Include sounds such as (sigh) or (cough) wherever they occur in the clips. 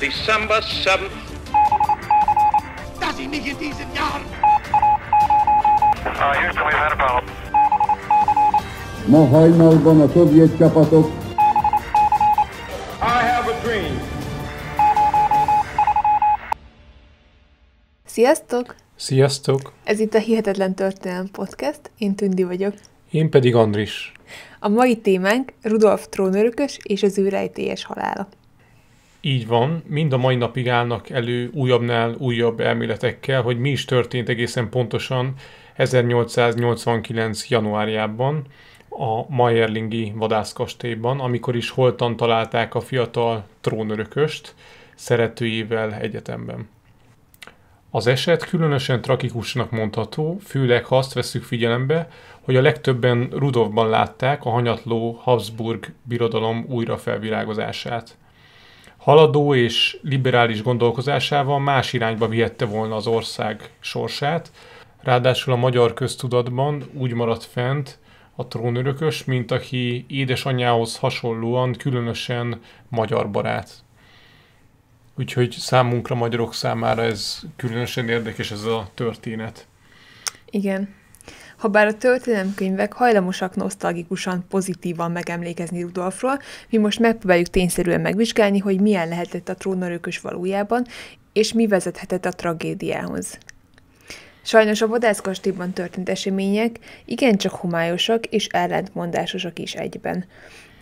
December 7th. dass ich mich in diesen Jahren Uh, Houston, we've had a problem. Ma hajnalban a szovjet csapatok I have a dream. Sziasztok! Sziasztok! Ez itt a Hihetetlen Történelem Podcast, én Tündi vagyok. Én pedig Andris. A mai témánk Rudolf trónörökös és az ő rejtélyes halála. Így van, mind a mai napig állnak elő újabbnál újabb elméletekkel, hogy mi is történt egészen pontosan 1889. januárjában a Mayerlingi vadászkastélyban, amikor is holtan találták a fiatal trónörököst szeretőjével egyetemben. Az eset különösen tragikusnak mondható, főleg ha azt veszük figyelembe, hogy a legtöbben Rudolfban látták a hanyatló Habsburg birodalom újrafelvirágozását. Haladó és liberális gondolkozásával más irányba vihette volna az ország sorsát, ráadásul a magyar köztudatban úgy maradt fent a trónörökös, mint aki édesanyjához hasonlóan különösen magyar barát. Úgyhogy számunkra, magyarok számára ez különösen érdekes ez a történet. Igen. Habár a történelemkönyvek hajlamosak nosztalgikusan pozitívan megemlékezni Rudolfról, mi most megpróbáljuk tényszerűen megvizsgálni, hogy milyen lehetett a trónörökös valójában, és mi vezethetett a tragédiához. Sajnos a vadászkastélyban történt események igencsak homályosak és ellentmondásosak is egyben.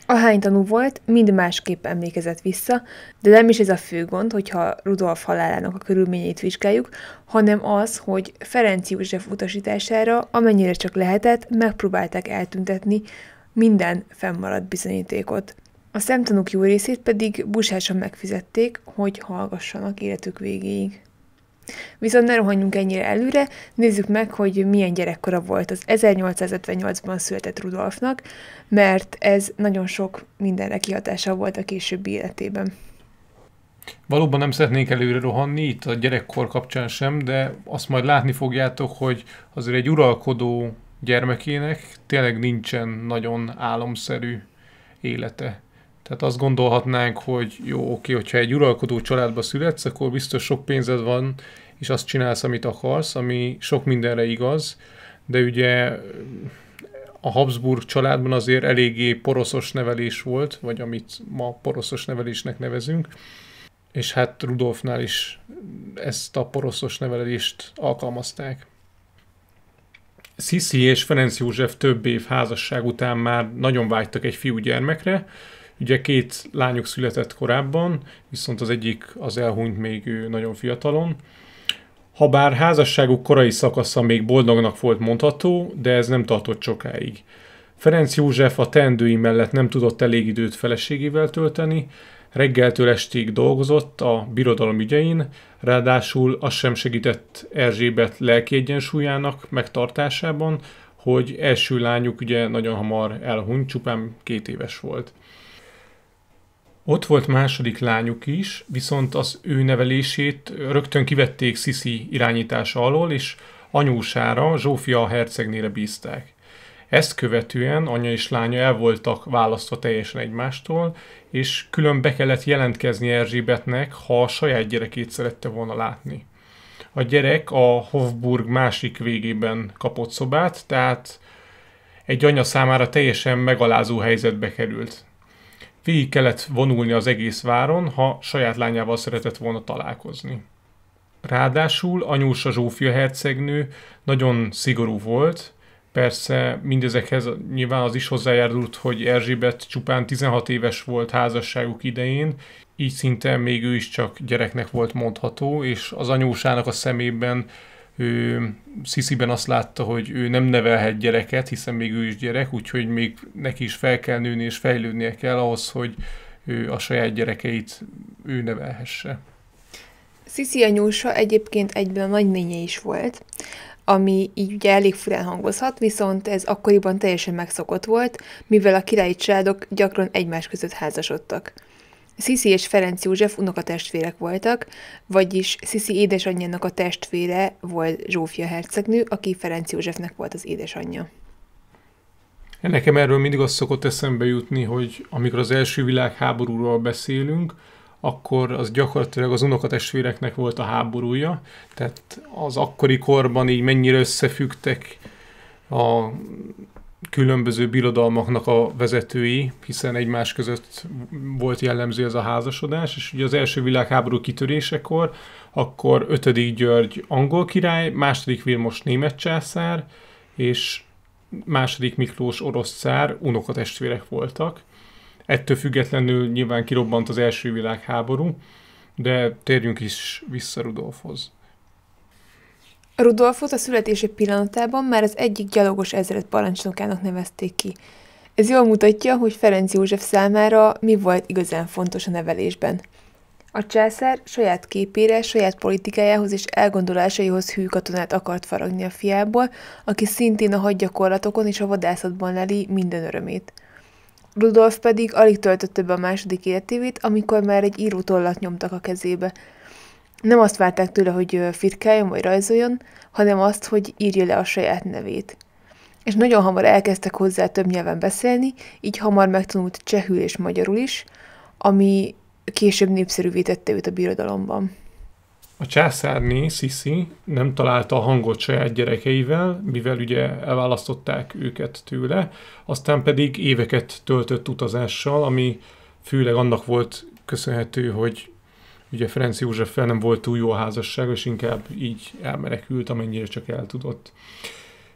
Ahány tanú volt, mind másképp emlékezett vissza, de nem is ez a fő gond, hogyha Rudolf halálának a körülményeit vizsgáljuk, hanem az, hogy Ferenc József utasítására, amennyire csak lehetett, megpróbálták eltüntetni minden fennmaradt bizonyítékot. A szemtanúk jó részét pedig busásan megfizették, hogy hallgassanak életük végéig. Viszont ne rohanjunk ennyire előre, nézzük meg, hogy milyen gyerekkora volt az 1858-ban született Rudolfnak, mert ez nagyon sok mindenre kihatása volt a későbbi életében. Valóban nem szeretnénk előre rohanni, itt a gyerekkor kapcsán sem, de azt majd látni fogjátok, hogy azért egy uralkodó gyermekének tényleg nincsen nagyon álomszerű élete. Tehát azt gondolhatnánk, hogy jó, oké, hogyha egy uralkodó családba születsz, akkor biztos sok pénzed van, és azt csinálsz, amit akarsz, ami sok mindenre igaz, de ugye a Habsburg családban azért eléggé poroszos nevelés volt, vagy amit ma poroszos nevelésnek nevezünk, és hát Rudolfnál is ezt a poroszos nevelést alkalmazták. Sisi és Ferenc József több év házasság után már nagyon vágytak egy fiúgyermekre, Ugye két lányuk született korábban, viszont az egyik az elhunyt még ő nagyon fiatalon. Habár házasságuk korai szakasza még boldognak volt mondható, de ez nem tartott sokáig. Ferenc József a teendői mellett nem tudott elég időt feleségével tölteni, reggeltől estig dolgozott a birodalom ügyein, ráadásul az sem segített Erzsébet lelki egyensúlyának megtartásában, hogy első lányuk ugye nagyon hamar elhunyt, csupán két éves volt. Ott volt második lányuk is, viszont az ő nevelését rögtön kivették Sisi irányítása alól, és anyósára, Zsófia hercegnére bízták. Ezt követően anya és lánya el voltak választva teljesen egymástól, és külön be kellett jelentkezni Erzsébetnek, ha a saját gyerekét szerette volna látni. A gyerek a Hofburg másik végében kapott szobát, tehát egy anya számára teljesen megalázó helyzetbe került. Végig kellett vonulni az egész váron, ha saját lányával szeretett volna találkozni. Ráadásul anyósa Zsófia hercegnő nagyon szigorú volt, persze mindezekhez nyilván az is hozzájárult, hogy Erzsébet csupán 16 éves volt házasságuk idején, így szinte még ő is csak gyereknek volt mondható, és az anyósának a szemében ő Szisziben azt látta, hogy ő nem nevelhet gyereket, hiszen még ő is gyerek, úgyhogy még neki is fel kell nőni és fejlődnie kell ahhoz, hogy ő a saját gyerekeit ő nevelhesse. Sziszi anyósa egyébként egyben nagynénye is volt, ami így ugye elég furán hangozhat, viszont ez akkoriban teljesen megszokott volt, mivel a királyi családok gyakran egymás között házasodtak. Sziszi és Ferenc József unokatestvérek voltak, vagyis Sziszi édesanyjának a testvére volt Zsófia hercegnő, aki Ferenc Józsefnek volt az édesanyja. Nekem erről mindig azt szokott eszembe jutni, hogy amikor az első világháborúról beszélünk, akkor az gyakorlatilag az unokatestvéreknek volt a háborúja, tehát az akkori korban így mennyire összefügtek a különböző birodalmaknak a vezetői, hiszen egymás között volt jellemző ez a házasodás, és ugye az első világháború kitörésekor, akkor 5. György angol király, második Vilmos német császár, és második Miklós orosz cár unokatestvérek voltak. Ettől függetlenül nyilván kirobbant az első világháború, de térjünk is vissza Rudolfhoz. Rudolfot a születése pillanatában már az egyik gyalogos ezred parancsnokának nevezték ki. Ez jól mutatja, hogy Ferenc József számára mi volt igazán fontos a nevelésben. A császár saját képére, saját politikájához és elgondolásaihoz hű katonát akart faragni a fiából, aki szintén a hadgyakorlatokon és a vadászatban leli minden örömét. Rudolf pedig alig töltötte be a második életévét, amikor már egy írótollat nyomtak a kezébe – nem azt várták tőle, hogy firkáljon vagy rajzoljon, hanem azt, hogy írja le a saját nevét. És nagyon hamar elkezdtek hozzá több nyelven beszélni, így hamar megtanult csehül és magyarul is, ami később népszerűvé tette őt a birodalomban. A császárné, Sisi, nem találta a hangot saját gyerekeivel, mivel ugye elválasztották őket tőle, aztán pedig éveket töltött utazással, ami főleg annak volt köszönhető, hogy ugye Ferenc Józseffel nem volt túl jó a házasság, és inkább így elmenekült, amennyire csak el tudott.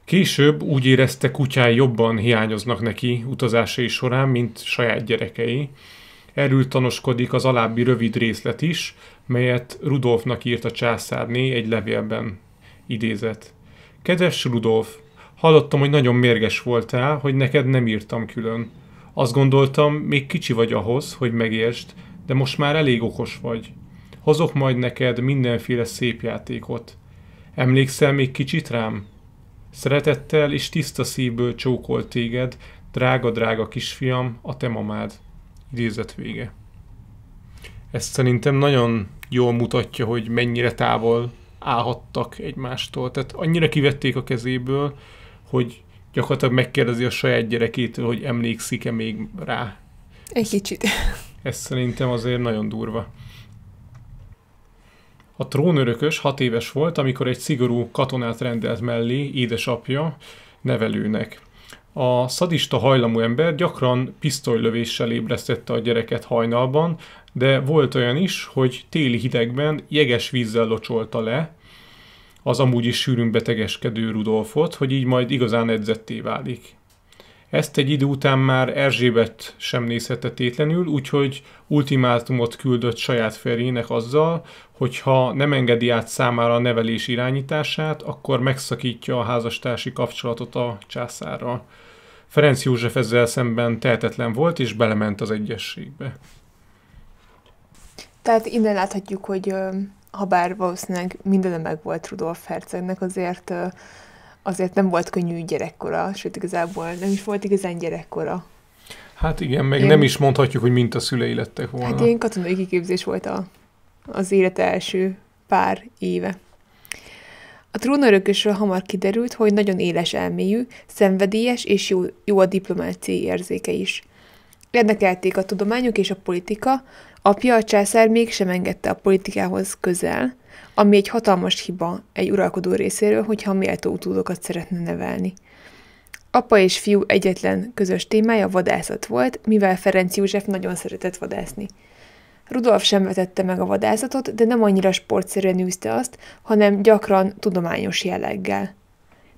Később úgy érezte, kutyái jobban hiányoznak neki utazásai során, mint saját gyerekei. Erről tanoskodik az alábbi rövid részlet is, melyet Rudolfnak írt a császárné egy levélben idézett. Kedves Rudolf, hallottam, hogy nagyon mérges voltál, hogy neked nem írtam külön. Azt gondoltam, még kicsi vagy ahhoz, hogy megértsd, de most már elég okos vagy. Hozok majd neked mindenféle szép játékot. Emlékszel még kicsit rám? Szeretettel és tiszta szívből csókolt téged, drága-drága kisfiam, a te mamád. Idézet vége. Ezt szerintem nagyon jól mutatja, hogy mennyire távol állhattak egymástól. Tehát annyira kivették a kezéből, hogy gyakorlatilag megkérdezi a saját gyerekétől, hogy emlékszik-e még rá. Egy kicsit. Ez szerintem azért nagyon durva. A trónörökös hat éves volt, amikor egy szigorú katonát rendelt mellé édesapja nevelőnek. A szadista hajlamú ember gyakran pisztolylövéssel ébresztette a gyereket hajnalban, de volt olyan is, hogy téli hidegben jeges vízzel locsolta le az amúgy is sűrűn betegeskedő Rudolfot, hogy így majd igazán edzetté válik. Ezt egy idő után már Erzsébet sem nézhette tétlenül, úgyhogy ultimátumot küldött saját férjének azzal, hogy ha nem engedi át számára a nevelés irányítását, akkor megszakítja a házastársi kapcsolatot a császárral. Ferenc József ezzel szemben tehetetlen volt, és belement az egyességbe. Tehát innen láthatjuk, hogy ha bár valószínűleg minden meg volt Rudolf hercegnek, azért azért nem volt könnyű gyerekkora, sőt igazából nem is volt igazán gyerekkora. Hát igen, meg én... nem is mondhatjuk, hogy mint a szülei lettek volna. Hát én katonai kiképzés volt a, az élet első pár éve. A trónörökösről hamar kiderült, hogy nagyon éles elmélyű, szenvedélyes és jó, jó a diplomáciai érzéke is. Érdekelték a tudományok és a politika, apja a császár mégsem engedte a politikához közel, ami egy hatalmas hiba egy uralkodó részéről, hogyha méltó utódokat szeretne nevelni. Apa és fiú egyetlen közös témája vadászat volt, mivel Ferenc József nagyon szeretett vadászni. Rudolf sem vetette meg a vadászatot, de nem annyira sportszerűen űzte azt, hanem gyakran tudományos jelleggel.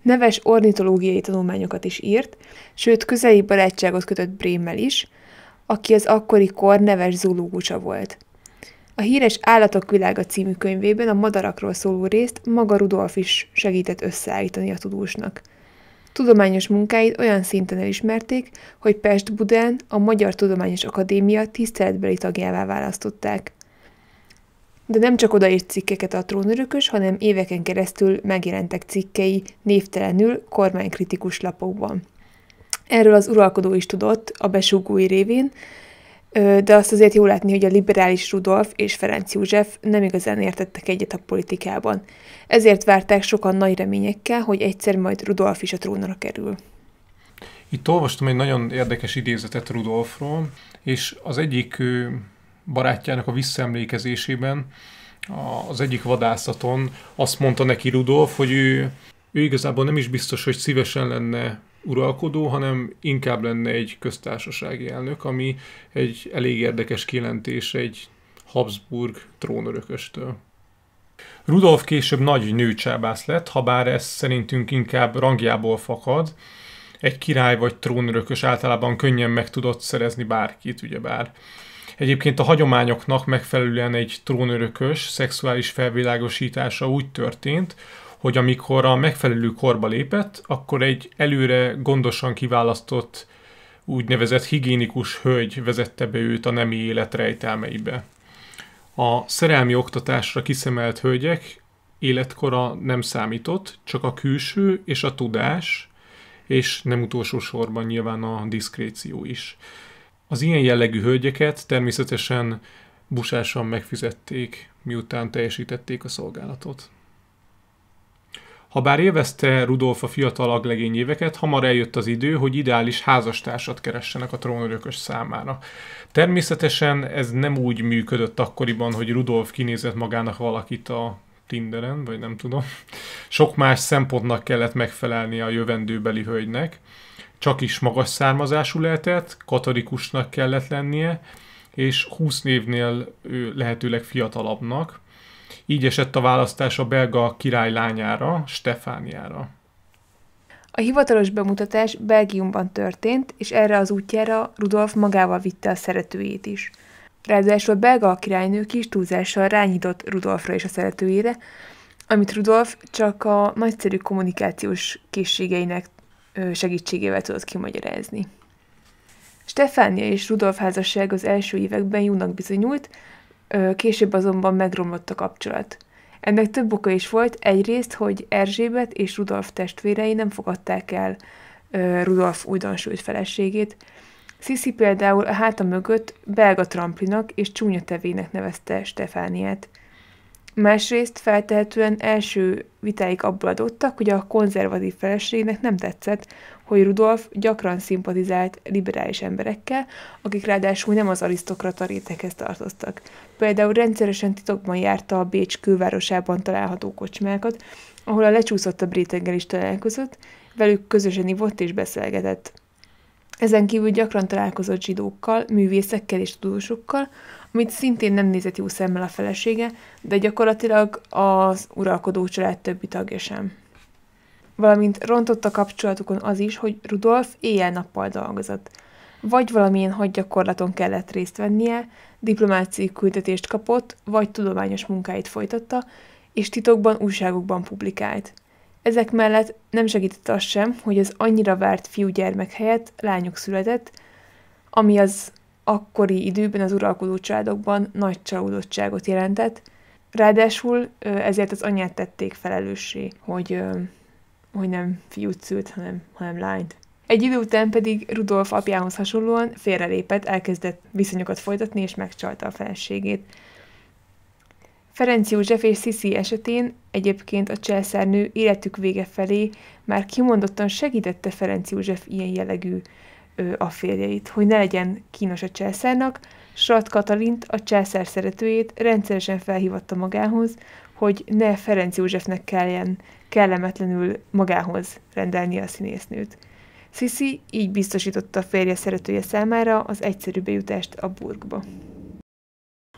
Neves ornitológiai tanulmányokat is írt, sőt közeli barátságot kötött Brémmel is, aki az akkori kor neves zoológusa volt. A híres Állatok világa című könyvében a madarakról szóló részt maga Rudolf is segített összeállítani a tudósnak. Tudományos munkáit olyan szinten elismerték, hogy Pest-Budán a Magyar Tudományos Akadémia tiszteletbeli tagjává választották. De nem csak odaírt cikkeket a trónörökös, hanem éveken keresztül megjelentek cikkei névtelenül kormánykritikus lapokban. Erről az uralkodó is tudott a besúgói révén, de azt azért jó látni, hogy a liberális Rudolf és Ferenc József nem igazán értettek egyet a politikában. Ezért várták sokan nagy reményekkel, hogy egyszer majd Rudolf is a trónra kerül. Itt olvastam egy nagyon érdekes idézetet Rudolfról, és az egyik barátjának a visszaemlékezésében az egyik vadászaton azt mondta neki Rudolf, hogy ő, ő igazából nem is biztos, hogy szívesen lenne uralkodó, hanem inkább lenne egy köztársasági elnök, ami egy elég érdekes kijelentés egy Habsburg trónörököstől. Rudolf később nagy nőcsábász lett, ha bár ez szerintünk inkább rangjából fakad. Egy király vagy trónörökös általában könnyen meg tudott szerezni bárkit, ugyebár. Egyébként a hagyományoknak megfelelően egy trónörökös szexuális felvilágosítása úgy történt, hogy amikor a megfelelő korba lépett, akkor egy előre gondosan kiválasztott úgynevezett higiénikus hölgy vezette be őt a nemi élet rejtelmeibe. A szerelmi oktatásra kiszemelt hölgyek életkora nem számított, csak a külső és a tudás, és nem utolsó sorban nyilván a diszkréció is. Az ilyen jellegű hölgyeket természetesen busásan megfizették, miután teljesítették a szolgálatot. Habár élvezte Rudolf a fiatal aglegény éveket, hamar eljött az idő, hogy ideális házastársat keressenek a trónörökös számára. Természetesen ez nem úgy működött akkoriban, hogy Rudolf kinézett magának valakit a Tinderen, vagy nem tudom. Sok más szempontnak kellett megfelelni a jövendőbeli hölgynek. Csak is magas származású lehetett, katolikusnak kellett lennie, és 20 névnél lehetőleg fiatalabbnak. Így esett a választás a belga király lányára, Stefániára. A hivatalos bemutatás Belgiumban történt, és erre az útjára Rudolf magával vitte a szeretőjét is. Ráadásul a belga királynők is túlzással rányított Rudolfra és a szeretőjére, amit Rudolf csak a nagyszerű kommunikációs készségeinek segítségével tudott kimagyarázni. Stefánia és Rudolf házasság az első években jónak bizonyult, később azonban megromlott a kapcsolat. Ennek több oka is volt, egyrészt, hogy Erzsébet és Rudolf testvérei nem fogadták el Rudolf újdonsült feleségét. Sisi például a háta mögött belga tramplinak és csúnya tevének nevezte Stefániát. Másrészt feltehetően első vitáik abból adottak, hogy a konzervatív feleségnek nem tetszett, hogy Rudolf gyakran szimpatizált liberális emberekkel, akik ráadásul nem az arisztokrata réteghez tartoztak. Például rendszeresen titokban járta a Bécs külvárosában található kocsmákat, ahol a lecsúszottabb réteggel is találkozott, velük közösen ivott és beszélgetett. Ezen kívül gyakran találkozott zsidókkal, művészekkel és tudósokkal, amit szintén nem nézett jó szemmel a felesége, de gyakorlatilag az uralkodó család többi tagja sem. Valamint rontott a kapcsolatukon az is, hogy Rudolf éjjel-nappal dolgozott. Vagy valamilyen hadgyakorlaton kellett részt vennie, diplomáciai küldetést kapott, vagy tudományos munkáit folytatta, és titokban újságokban publikált. Ezek mellett nem segített az sem, hogy az annyira várt fiúgyermek helyett lányok született, ami az akkori időben az uralkodó családokban nagy csalódottságot jelentett. Ráadásul ezért az anyát tették felelőssé, hogy, hogy nem fiút szült, hanem, hanem lányt. Egy idő után pedig Rudolf apjához hasonlóan félrelépett, elkezdett viszonyokat folytatni, és megcsalta a feleségét. Ferenc József és Sisi esetén egyébként a császárnő életük vége felé már kimondottan segítette Ferenc József ilyen jellegű a férjeit, hogy ne legyen kínos a császárnak, Srat Katalint, a császár szeretőjét rendszeresen felhívatta magához, hogy ne Ferenc Józsefnek kelljen kellemetlenül magához rendelni a színésznőt. Sisi így biztosította a férje szeretője számára az egyszerű bejutást a burgba.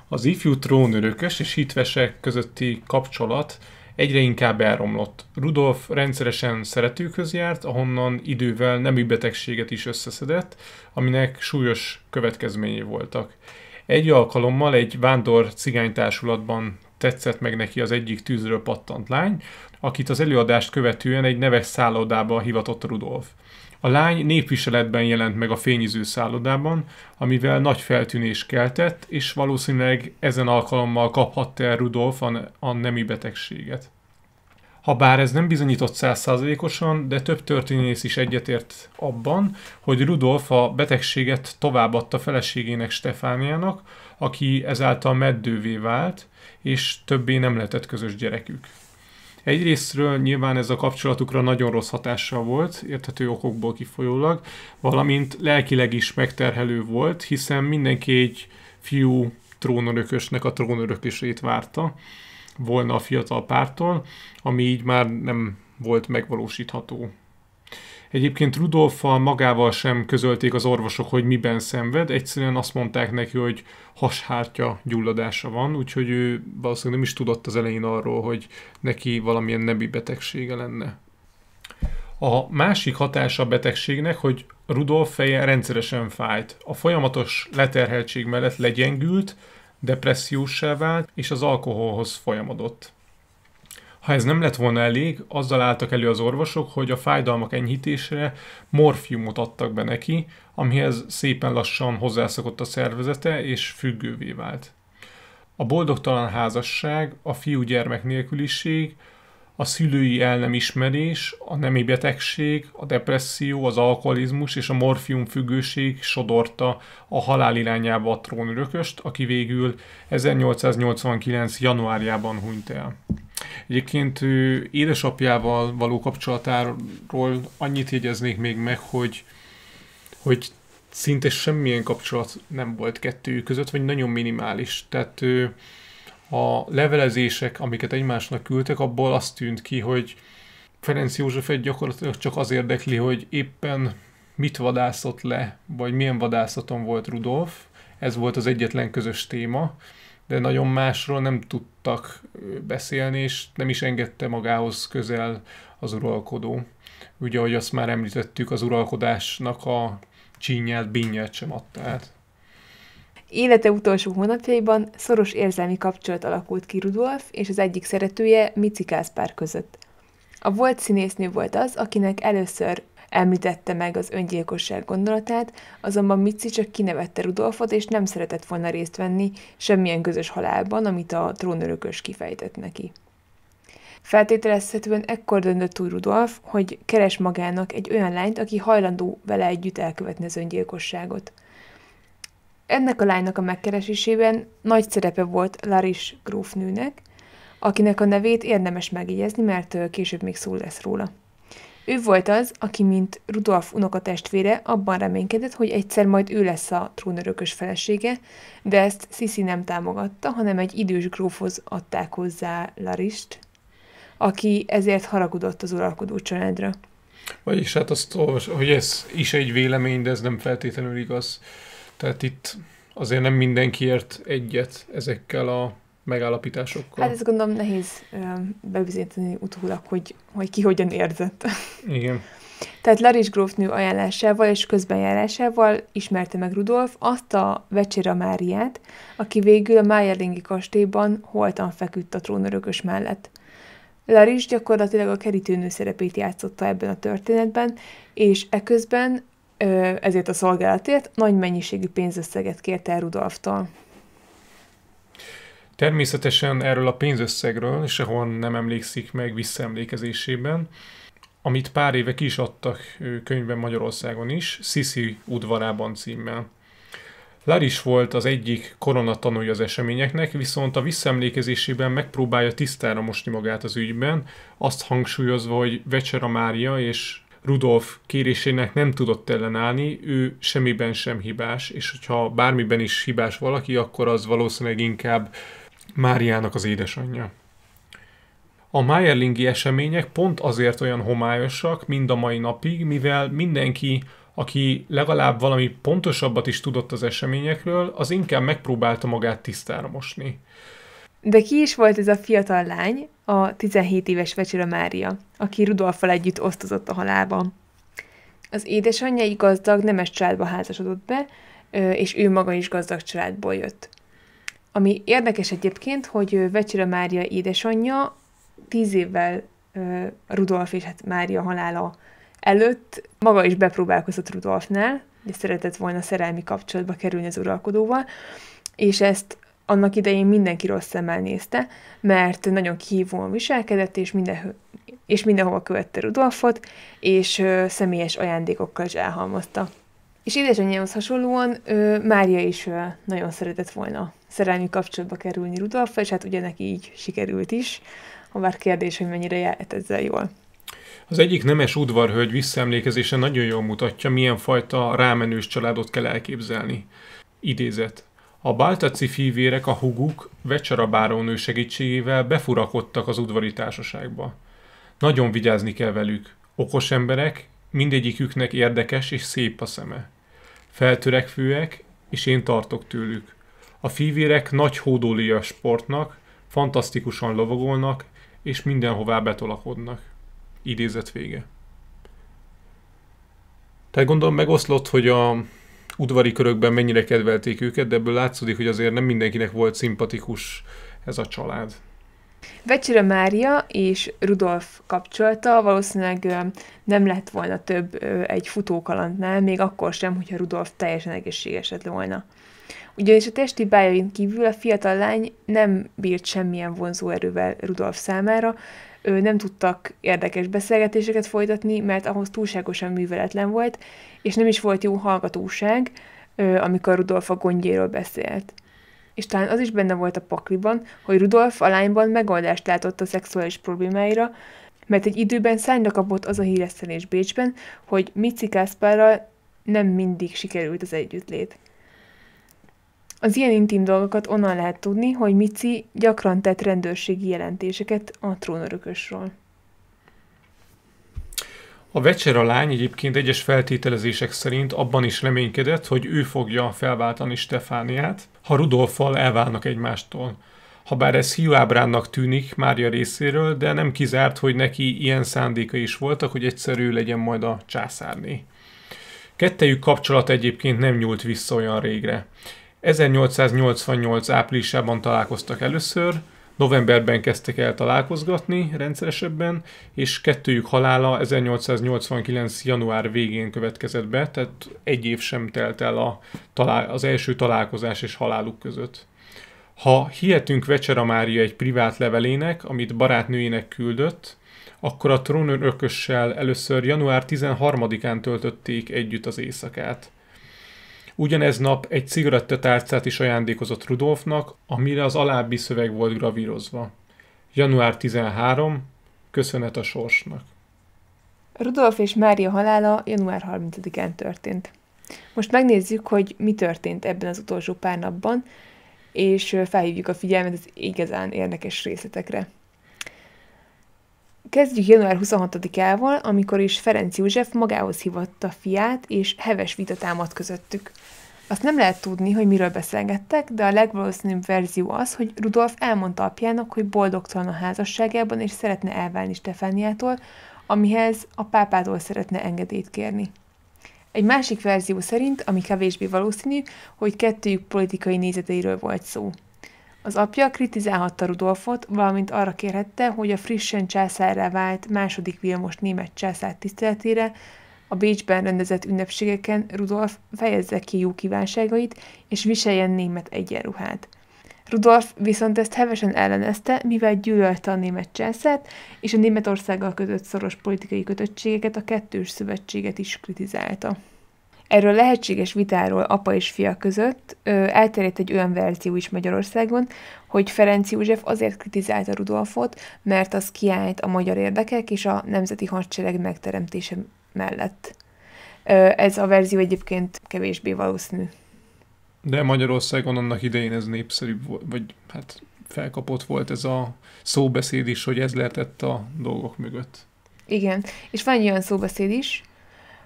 Az ifjú trónörökös és hitvesek közötti kapcsolat egyre inkább elromlott. Rudolf rendszeresen szeretőkhöz járt, ahonnan idővel nemi betegséget is összeszedett, aminek súlyos következményei voltak. Egy alkalommal egy vándor cigánytársulatban tetszett meg neki az egyik tűzről pattant lány, akit az előadást követően egy neves szállodába hivatott Rudolf. A lány népviseletben jelent meg a fényiző szállodában, amivel nagy feltűnés keltett, és valószínűleg ezen alkalommal kaphatta el Rudolf a, a nemi betegséget. Habár ez nem bizonyított százszázalékosan, de több történész is egyetért abban, hogy Rudolf a betegséget továbbadta feleségének Stefániának, aki ezáltal meddővé vált, és többé nem lehetett közös gyerekük. Egyrésztről nyilván ez a kapcsolatukra nagyon rossz hatással volt, érthető okokból kifolyólag, valamint lelkileg is megterhelő volt, hiszen mindenki egy fiú trónörökösnek a trónörökösét várta volna a fiatal pártól, ami így már nem volt megvalósítható. Egyébként Rudolffal magával sem közölték az orvosok, hogy miben szenved, egyszerűen azt mondták neki, hogy hashártya gyulladása van, úgyhogy ő valószínűleg nem is tudott az elején arról, hogy neki valamilyen nebi betegsége lenne. A másik hatása a betegségnek, hogy Rudolf feje rendszeresen fájt. A folyamatos leterheltség mellett legyengült, depressziósá vált, és az alkoholhoz folyamodott. Ha ez nem lett volna elég, azzal álltak elő az orvosok, hogy a fájdalmak enyhítésére morfiumot adtak be neki, amihez szépen lassan hozzászokott a szervezete, és függővé vált. A boldogtalan házasság, a fiú-gyermek nélküliség, a szülői el nem ismerés, a nemi betegség, a depresszió, az alkoholizmus és a morfium függőség sodorta a halál irányába a trónörököst, aki végül 1889. januárjában hunyt el. Egyébként ő édesapjával való kapcsolatáról annyit jegyeznék még meg, hogy, hogy szinte semmilyen kapcsolat nem volt kettőjük között, vagy nagyon minimális. Tehát ő, a levelezések, amiket egymásnak küldtek, abból azt tűnt ki, hogy Ferenc Józsefet gyakorlatilag csak az érdekli, hogy éppen mit vadászott le, vagy milyen vadászaton volt Rudolf. Ez volt az egyetlen közös téma, de nagyon másról nem tudtak beszélni, és nem is engedte magához közel az uralkodó. Ugye, ahogy azt már említettük, az uralkodásnak a csínyát, bínyát sem adta át. Élete utolsó hónapjaiban szoros érzelmi kapcsolat alakult ki Rudolf és az egyik szeretője Mici Kászpár között. A volt színésznő volt az, akinek először említette meg az öngyilkosság gondolatát, azonban Mici csak kinevette Rudolfot, és nem szeretett volna részt venni semmilyen közös halálban, amit a trónörökös kifejtett neki. Feltételezhetően ekkor döntött úgy Rudolf, hogy keres magának egy olyan lányt, aki hajlandó vele együtt elkövetni az öngyilkosságot. Ennek a lánynak a megkeresésében nagy szerepe volt Laris grófnőnek, akinek a nevét érdemes megjegyezni, mert később még szó lesz róla. Ő volt az, aki, mint Rudolf unokatestvére, abban reménykedett, hogy egyszer majd ő lesz a trónörökös felesége, de ezt Sisi nem támogatta, hanem egy idős grófhoz adták hozzá Larist, aki ezért haragudott az uralkodó családra. Vagyis hát azt olvas, hogy ez is egy vélemény, de ez nem feltétlenül igaz. Tehát itt azért nem mindenki ért egyet ezekkel a megállapításokkal. Hát ezt gondolom nehéz bebizonyítani utólag, hogy, hogy ki hogyan érzett. Igen. Tehát Laris grófnő ajánlásával és közbenjárásával ismerte meg Rudolf azt a Vecsera Máriát, aki végül a Májerlingi kastélyban holtan feküdt a trónörökös mellett. Laris gyakorlatilag a kerítőnő szerepét játszotta ebben a történetben, és eközben ezért a szolgálatért nagy mennyiségű pénzösszeget kért el Rudolftól. Természetesen erről a pénzösszegről sehol nem emlékszik meg visszaemlékezésében, amit pár éve ki is adtak könyvben Magyarországon is, Sisi udvarában címmel. Laris volt az egyik koronatanúja az eseményeknek, viszont a visszaemlékezésében megpróbálja tisztára mosni magát az ügyben, azt hangsúlyozva, hogy Vecsera Mária és Rudolf kérésének nem tudott ellenállni, ő semmiben sem hibás, és hogyha bármiben is hibás valaki, akkor az valószínűleg inkább Máriának az édesanyja. A Mayerlingi események pont azért olyan homályosak mind a mai napig, mivel mindenki, aki legalább valami pontosabbat is tudott az eseményekről, az inkább megpróbálta magát tisztára mosni. De ki is volt ez a fiatal lány, a 17 éves Vecsira Mária, aki Rudolfal együtt osztozott a halálban? Az édesanyja egy gazdag, nemes családba házasodott be, és ő maga is gazdag családból jött. Ami érdekes egyébként, hogy Vecsira Mária édesanyja tíz évvel Rudolf és hát Mária halála előtt maga is bepróbálkozott Rudolfnál, hogy szeretett volna szerelmi kapcsolatba kerülni az uralkodóval, és ezt annak idején mindenki rossz szemmel nézte, mert nagyon kihívóan viselkedett, és, minden, és mindenhova követte Rudolfot, és személyes ajándékokkal is elhalmozta. És édesanyjához hasonlóan ö, Mária is ö, nagyon szeretett volna szerelmi kapcsolatba kerülni Rudolf, és hát ugye neki így sikerült is, ha bár kérdés, hogy mennyire járt ezzel jól. Az egyik nemes udvarhölgy visszaemlékezése nagyon jól mutatja, milyen fajta rámenős családot kell elképzelni. Idézet. A Baltaci fivérek, a huguk Vecsara bárónő segítségével befurakodtak az udvari társaságba. Nagyon vigyázni kell velük. Okos emberek, mindegyiküknek érdekes és szép a szeme. Feltörekvőek, és én tartok tőlük. A fivérek nagy hódólia sportnak, fantasztikusan lovagolnak, és mindenhová betolakodnak. Idézet vége. Tehát gondolom megoszlott, hogy a udvari körökben mennyire kedvelték őket, de ebből látszódik, hogy azért nem mindenkinek volt szimpatikus ez a család. Vecsire Mária és Rudolf kapcsolata valószínűleg nem lett volna több egy futókalandnál, még akkor sem, hogyha Rudolf teljesen egészséges lett volna. Ugyanis a testi bájain kívül a fiatal lány nem bírt semmilyen vonzóerővel Rudolf számára, nem tudtak érdekes beszélgetéseket folytatni, mert ahhoz túlságosan műveletlen volt, és nem is volt jó hallgatóság, amikor Rudolf a gondjéről beszélt. És talán az is benne volt a pakliban, hogy Rudolf a lányban megoldást látott a szexuális problémáira, mert egy időben szányra kapott az a híresztelés Bécsben, hogy Mici Kászpárral nem mindig sikerült az együttlét. Az ilyen intim dolgokat onnan lehet tudni, hogy Mici gyakran tett rendőrségi jelentéseket a trónörökösről. A Vecsera lány egyébként egyes feltételezések szerint abban is reménykedett, hogy ő fogja felváltani Stefániát, ha Rudolffal elválnak egymástól. Habár ez hiúábránnak tűnik Mária részéről, de nem kizárt, hogy neki ilyen szándéka is voltak, hogy egyszerű legyen majd a császárné. Kettejük kapcsolat egyébként nem nyúlt vissza olyan régre. 1888 áprilisában találkoztak először, novemberben kezdtek el találkozgatni rendszeresebben, és kettőjük halála 1889. január végén következett be, tehát egy év sem telt el a, az első találkozás és haláluk között. Ha hihetünk Vecsera Mária egy privát levelének, amit barátnőjének küldött, akkor a trónörökössel először január 13-án töltötték együtt az éjszakát. Ugyanez nap egy cigarettatárcát is ajándékozott Rudolfnak, amire az alábbi szöveg volt gravírozva. Január 13. Köszönet a sorsnak. Rudolf és Mária halála január 30-án történt. Most megnézzük, hogy mi történt ebben az utolsó pár napban, és felhívjuk a figyelmet az igazán érdekes részletekre. Kezdjük január 26-ával, amikor is Ferenc József magához hívatta fiát, és heves vita támad közöttük. Azt nem lehet tudni, hogy miről beszélgettek, de a legvalószínűbb verzió az, hogy Rudolf elmondta apjának, hogy boldogtalan a házasságában, és szeretne elválni Stefániától, amihez a pápától szeretne engedélyt kérni. Egy másik verzió szerint, ami kevésbé valószínű, hogy kettőjük politikai nézeteiről volt szó. Az apja kritizálhatta Rudolfot, valamint arra kérhette, hogy a frissen császárrá vált második Vilmos német császár tiszteletére a Bécsben rendezett ünnepségeken Rudolf fejezze ki jó kívánságait, és viseljen német egyenruhát. Rudolf viszont ezt hevesen ellenezte, mivel gyűlölte a német császárt, és a Németországgal között szoros politikai kötöttségeket, a kettős szövetséget is kritizálta. Erről lehetséges vitáról apa és fia között ö, elterjedt egy olyan verzió is Magyarországon, hogy Ferenc József azért kritizálta Rudolfot, mert az kiállt a magyar érdekek és a nemzeti hadsereg megteremtése mellett. Ez a verzió egyébként kevésbé valószínű. De Magyarországon annak idején ez népszerű volt, vagy hát felkapott volt ez a szóbeszéd is, hogy ez lehetett a dolgok mögött. Igen, és van egy olyan szóbeszéd is,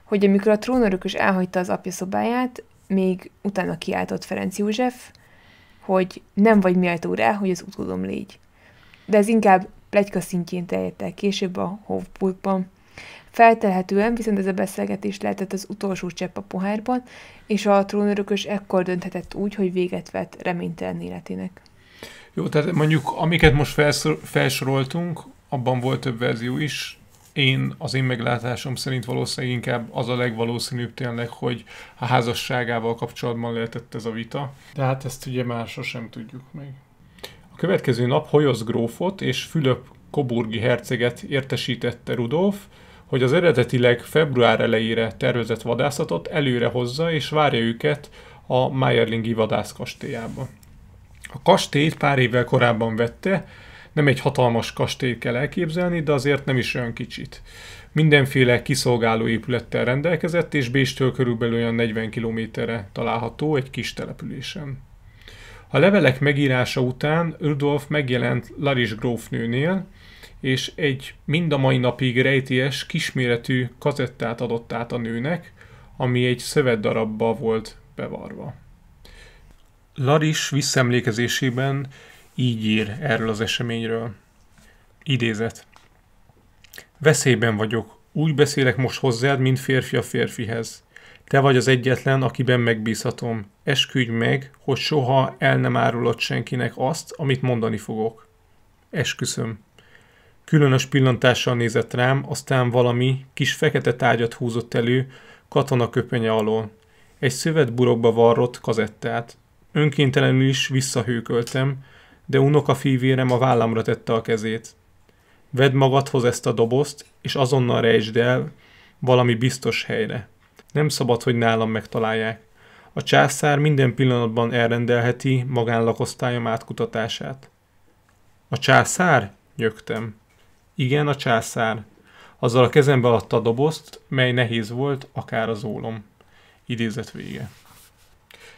hogy amikor a trónörökös elhagyta az apja szobáját, még utána kiáltott Ferenc József, hogy nem vagy méltó rá, hogy az utódom légy. De ez inkább plegyka szintjén terjedt el később a Hofburgban. Feltelhetően viszont ez a beszélgetés lehetett az utolsó csepp a pohárban, és a trónörökös ekkor dönthetett úgy, hogy véget vett reménytelen életének. Jó, tehát mondjuk amiket most felsoroltunk, abban volt több verzió is, én, az én meglátásom szerint valószínűleg inkább az a legvalószínűbb tényleg, hogy a házasságával kapcsolatban lehetett ez a vita. De hát ezt ugye már sosem tudjuk meg. A következő nap Hoyosz grófot és Fülöp Koburgi herceget értesítette Rudolf, hogy az eredetileg február elejére tervezett vadászatot előre hozza és várja őket a Mayerlingi vadászkastélyába. A kastélyt pár évvel korábban vette, nem egy hatalmas kastélyt kell elképzelni, de azért nem is olyan kicsit. Mindenféle kiszolgáló épülettel rendelkezett, és Béstől körülbelül olyan 40 kilométerre található egy kis településen. A levelek megírása után Rudolf megjelent Laris grófnőnél, és egy mind a mai napig rejtélyes, kisméretű kazettát adott át a nőnek, ami egy szövetdarabba volt bevarva. Laris visszaemlékezésében így ír erről az eseményről. Idézet. Veszélyben vagyok. Úgy beszélek most hozzád, mint férfi a férfihez. Te vagy az egyetlen, akiben megbízhatom. Esküdj meg, hogy soha el nem árulod senkinek azt, amit mondani fogok. Esküszöm. Különös pillantással nézett rám, aztán valami kis fekete tárgyat húzott elő katona köpenye alól. Egy szövetburokba varrott kazettát. Önkéntelenül is visszahőköltem, de unoka fívérem a vállamra tette a kezét. Vedd magadhoz ezt a dobozt, és azonnal rejtsd el valami biztos helyre. Nem szabad, hogy nálam megtalálják. A császár minden pillanatban elrendelheti magánlakosztályom átkutatását. A császár? Nyögtem. Igen, a császár. Azzal a kezembe adta a dobozt, mely nehéz volt, akár az ólom. Idézet vége.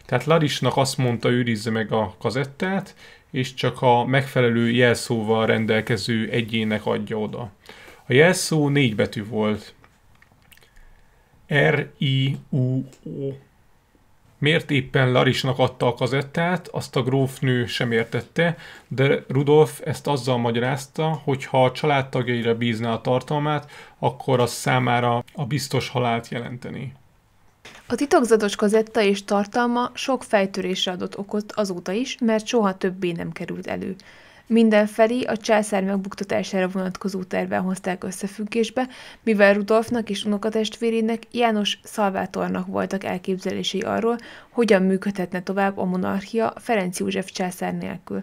Tehát Larisnak azt mondta, őrizze meg a kazettát, és csak a megfelelő jelszóval rendelkező egyének adja oda. A jelszó négy betű volt. R-I-U-O. Miért éppen Larisnak adta a kazettát, azt a grófnő sem értette, de Rudolf ezt azzal magyarázta, hogy ha a családtagjaira bízná a tartalmát, akkor az számára a biztos halált jelenteni. A titokzatos kazetta és tartalma sok fejtörésre adott okot azóta is, mert soha többé nem került elő. Mindenfelé a császár megbuktatására vonatkozó terven hozták összefüggésbe, mivel Rudolfnak és unokatestvérének János Szalvátornak voltak elképzelései arról, hogyan működhetne tovább a monarchia Ferenc József császár nélkül.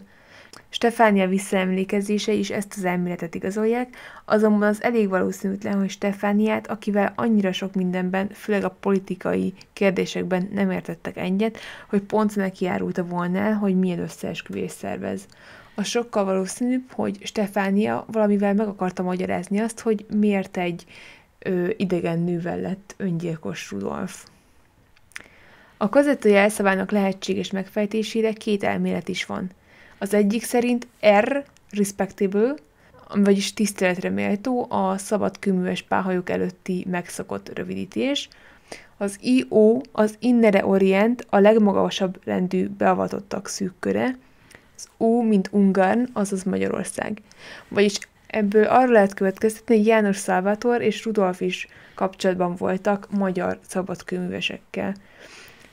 Stefánia visszaemlékezései is ezt az elméletet igazolják, azonban az elég valószínűtlen, hogy Stefániát, akivel annyira sok mindenben, főleg a politikai kérdésekben nem értettek egyet, hogy pont neki járulta volna el, hogy milyen összeesküvés szervez. A sokkal valószínűbb, hogy Stefánia valamivel meg akarta magyarázni azt, hogy miért egy ö, idegen nővel lett öngyilkos Rudolf. A kazetta jelszavának lehetséges megfejtésére két elmélet is van – az egyik szerint R, respectable, vagyis tiszteletre méltó, a szabad kőműves pályok előtti megszokott rövidítés. Az IO, az Innere Orient, a legmagasabb rendű beavatottak szűk köre. Az U, mint Ungarn, azaz Magyarország. Vagyis ebből arra lehet következtetni, hogy János Szálvátor és Rudolf is kapcsolatban voltak magyar szabadkőművesekkel.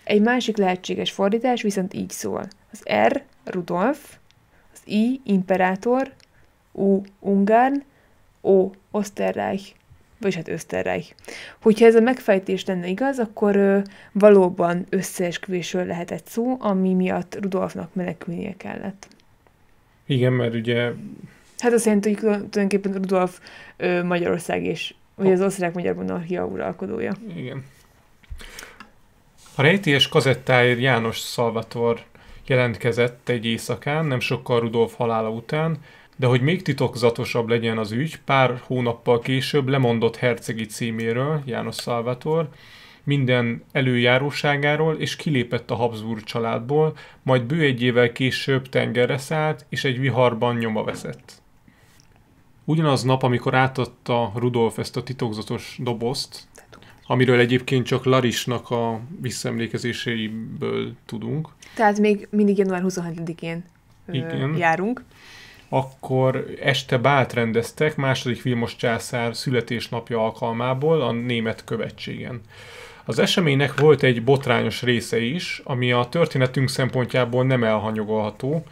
Egy másik lehetséges fordítás viszont így szól. Az R, Rudolf, I, imperátor, U, Ungarn, O, Osterreich, vagyis hát Österreich. Hogyha ez a megfejtés lenne igaz, akkor ö, valóban összeesküvésről lehetett szó, ami miatt Rudolfnak menekülnie kellett. Igen, mert ugye... Hát azt jelenti, hogy tulajdonképpen Rudolf ö, Magyarország és, vagy az osztrák-magyar monarchia uralkodója. Igen. A rejtélyes kazettáért János Szalvator jelentkezett egy éjszakán, nem sokkal Rudolf halála után, de hogy még titokzatosabb legyen az ügy, pár hónappal később lemondott hercegi címéről, János Salvator, minden előjáróságáról, és kilépett a Habsburg családból, majd bő egy évvel később tengerre szállt, és egy viharban nyoma veszett. Ugyanaz nap, amikor átadta Rudolf ezt a titokzatos dobozt, amiről egyébként csak Larisnak a visszaemlékezéseiből tudunk. Tehát még mindig január 27-én Igen. járunk. Akkor este bált rendeztek második Vilmos császár születésnapja alkalmából a német követségen. Az eseménynek volt egy botrányos része is, ami a történetünk szempontjából nem elhanyagolható.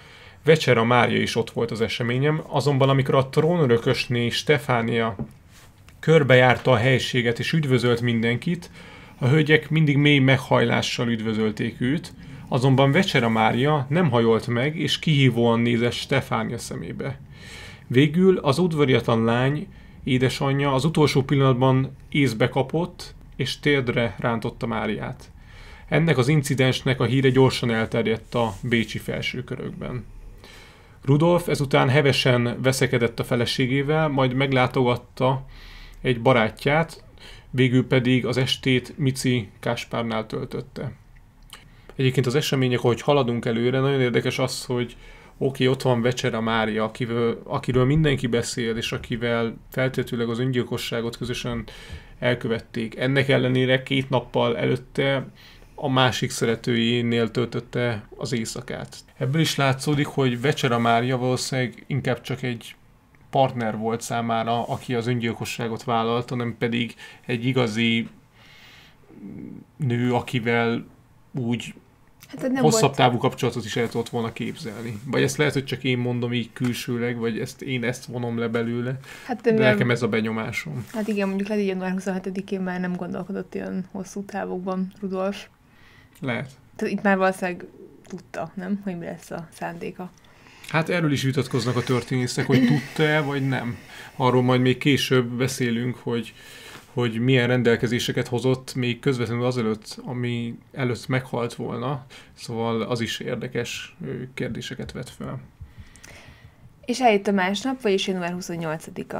Vecsera Mária is ott volt az eseményem, azonban amikor a trónörökösné Stefánia körbejárta a helységet és üdvözölt mindenkit, a hölgyek mindig mély meghajlással üdvözölték őt, azonban Vecsera Mária nem hajolt meg, és kihívóan nézett Stefánia szemébe. Végül az udvariatlan lány, édesanyja az utolsó pillanatban észbe kapott, és térdre rántotta Máriát. Ennek az incidensnek a híre gyorsan elterjedt a bécsi felsőkörökben. Rudolf ezután hevesen veszekedett a feleségével, majd meglátogatta egy barátját, végül pedig az estét Mici Káspárnál töltötte. Egyébként az események, ahogy haladunk előre, nagyon érdekes az, hogy oké, okay, ott van Vecsera Mária, akivel, akiről mindenki beszél, és akivel feltétlenül az öngyilkosságot közösen elkövették. Ennek ellenére két nappal előtte a másik szeretőjénél töltötte az éjszakát. Ebből is látszódik, hogy Vecsera Mária valószínűleg inkább csak egy partner volt számára, aki az öngyilkosságot vállalta, nem pedig egy igazi nő, akivel úgy hát nem hosszabb volt... távú kapcsolatot is el tudott volna képzelni. Vagy ezt lehet, hogy csak én mondom így külsőleg, vagy ezt én ezt vonom le belőle. Hát, de, de nekem ez a benyomásom. Hát igen, mondjuk lehet, hogy január 27-én már nem gondolkodott ilyen hosszú távokban Rudolf. Lehet. Tehát itt már valószínűleg tudta, nem? Hogy mi lesz a szándéka. Hát erről is vitatkoznak a történészek, hogy tudta-e, vagy nem. Arról majd még később beszélünk, hogy, hogy milyen rendelkezéseket hozott még közvetlenül azelőtt, ami előtt meghalt volna. Szóval az is érdekes kérdéseket vet fel. És eljött a másnap, vagyis január 28-a.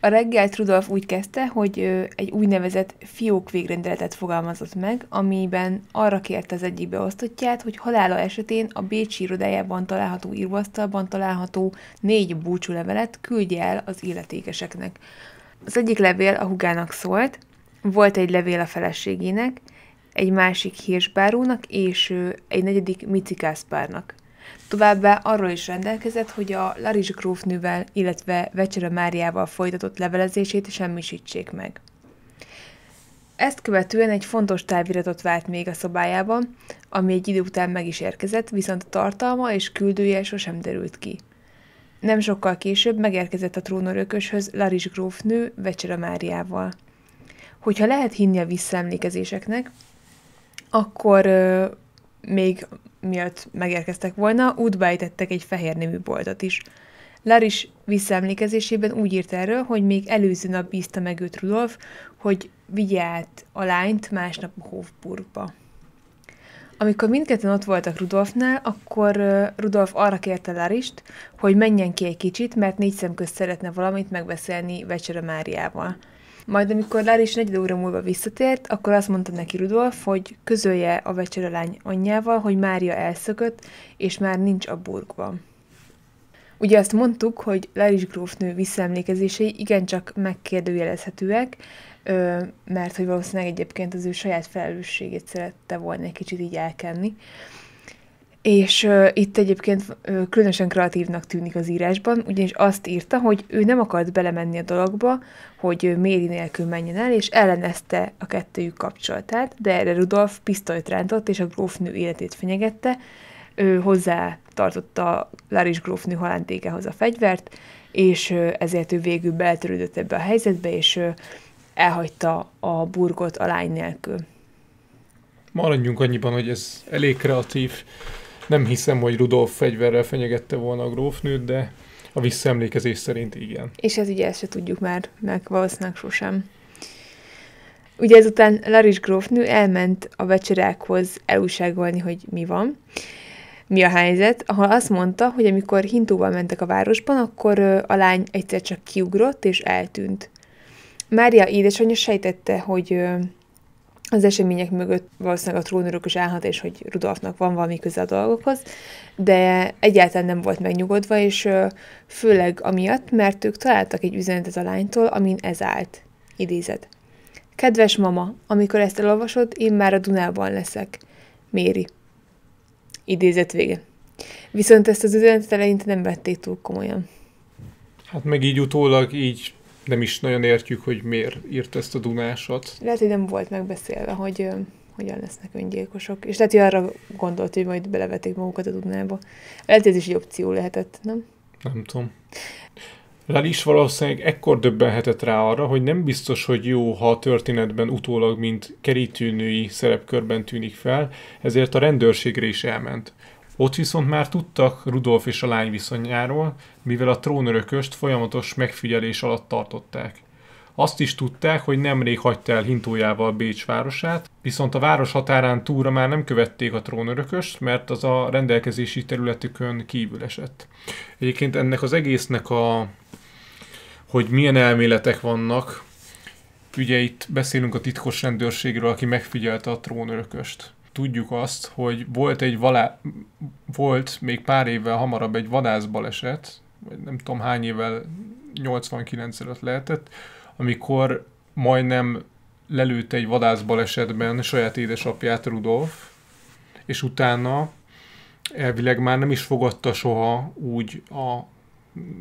A reggelt Rudolf úgy kezdte, hogy egy úgynevezett fiók végrendeletet fogalmazott meg, amiben arra kérte az egyik beosztottját, hogy halála esetén a Bécsi irodájában található íróasztalban található négy búcsúlevelet küldje el az illetékeseknek. Az egyik levél a hugának szólt, volt egy levél a feleségének, egy másik Hirsbárónak és egy negyedik Mici Kászpárnak. Továbbá arról is rendelkezett, hogy a Laris grófnővel, illetve Vecsere Máriával folytatott levelezését semmisítsék meg. Ezt követően egy fontos táviratot várt még a szobájában, ami egy idő után meg is érkezett, viszont a tartalma és küldője sosem derült ki. Nem sokkal később megérkezett a trónörököshöz Laris grófnő Vecsere Máriával. Hogyha lehet hinni a visszaemlékezéseknek, akkor még miatt megérkeztek volna, útba ejtettek egy fehér némű boltot is. Laris visszaemlékezésében úgy írt erről, hogy még előző nap bízta meg őt Rudolf, hogy vigye át a lányt másnap Hofburgba. Amikor mindketten ott voltak Rudolfnál, akkor Rudolf arra kérte Larist, hogy menjen ki egy kicsit, mert négy szem közt szeretne valamit megbeszélni Vecsere Máriával. Majd amikor is negyed óra múlva visszatért, akkor azt mondta neki Rudolf, hogy közölje a vecserelány anyjával, hogy Mária elszökött, és már nincs a burgban. Ugye azt mondtuk, hogy Laris grófnő visszaemlékezései igencsak megkérdőjelezhetőek, mert hogy valószínűleg egyébként az ő saját felelősségét szerette volna egy kicsit így elkenni. És uh, itt egyébként uh, különösen kreatívnak tűnik az írásban, ugyanis azt írta, hogy ő nem akart belemenni a dologba, hogy Méri nélkül menjen el, és ellenezte a kettőjük kapcsolatát, de erre Rudolf pisztolyt rántott, és a grófnő életét fenyegette, ő hozzá tartotta Laris grófnő halántékehoz a fegyvert, és ezért ő végül beltörődött ebbe a helyzetbe, és elhagyta a burgot a lány nélkül. Maradjunk annyiban, hogy ez elég kreatív nem hiszem, hogy Rudolf fegyverrel fenyegette volna a grófnőt, de a visszaemlékezés szerint igen. És ez ugye ezt se tudjuk már, meg valószínűleg sosem. Ugye ezután Laris grófnő elment a vecserákhoz elújságolni, hogy mi van, mi a helyzet, ahol azt mondta, hogy amikor hintóval mentek a városban, akkor a lány egyszer csak kiugrott és eltűnt. Mária édesanyja sejtette, hogy az események mögött valószínűleg a trónörökös állhat, és hogy Rudolfnak van valami köze a dolgokhoz, de egyáltalán nem volt megnyugodva, és főleg amiatt, mert ők találtak egy üzenetet a lánytól, amin ez állt. Idézet. Kedves mama, amikor ezt elolvasod, én már a Dunában leszek. Méri. Idézet vége. Viszont ezt az üzenetet eleinte nem vették túl komolyan. Hát meg így utólag így nem is nagyon értjük, hogy miért írt ezt a Dunásat. Lehet, hogy nem volt megbeszélve, hogy uh, hogyan lesznek öngyilkosok. És lehet, hogy arra gondolt, hogy majd belevetik magukat a Dunába. Lehet, ez is egy opció lehetett, nem? Nem tudom. is valószínűleg ekkor döbbenhetett rá arra, hogy nem biztos, hogy jó, ha a történetben utólag, mint kerítőnői szerepkörben tűnik fel, ezért a rendőrségre is elment. Ott viszont már tudtak Rudolf és a lány viszonyáról, mivel a trónörököst folyamatos megfigyelés alatt tartották. Azt is tudták, hogy nemrég hagyta el hintójával Bécs városát, viszont a város határán túlra már nem követték a trónörököst, mert az a rendelkezési területükön kívül esett. Egyébként ennek az egésznek a, hogy milyen elméletek vannak, ugye itt beszélünk a titkos rendőrségről, aki megfigyelte a trónörököst tudjuk azt, hogy volt egy valá... volt még pár évvel hamarabb egy vadászbaleset, vagy nem tudom hány évvel, 89 előtt lehetett, amikor majdnem lelőtte egy vadászbalesetben saját édesapját Rudolf, és utána elvileg már nem is fogadta soha úgy a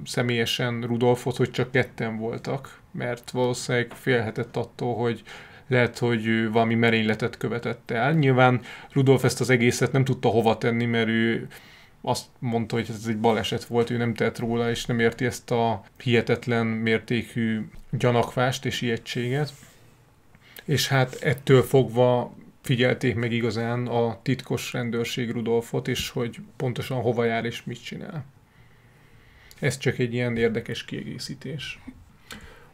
személyesen Rudolfot, hogy csak ketten voltak, mert valószínűleg félhetett attól, hogy lehet, hogy valami merényletet követett el. Nyilván Rudolf ezt az egészet nem tudta hova tenni, mert ő azt mondta, hogy ez egy baleset volt, ő nem tett róla, és nem érti ezt a hihetetlen mértékű gyanakvást és ijegységet. És hát ettől fogva figyelték meg igazán a titkos rendőrség Rudolfot, és hogy pontosan hova jár és mit csinál. Ez csak egy ilyen érdekes kiegészítés.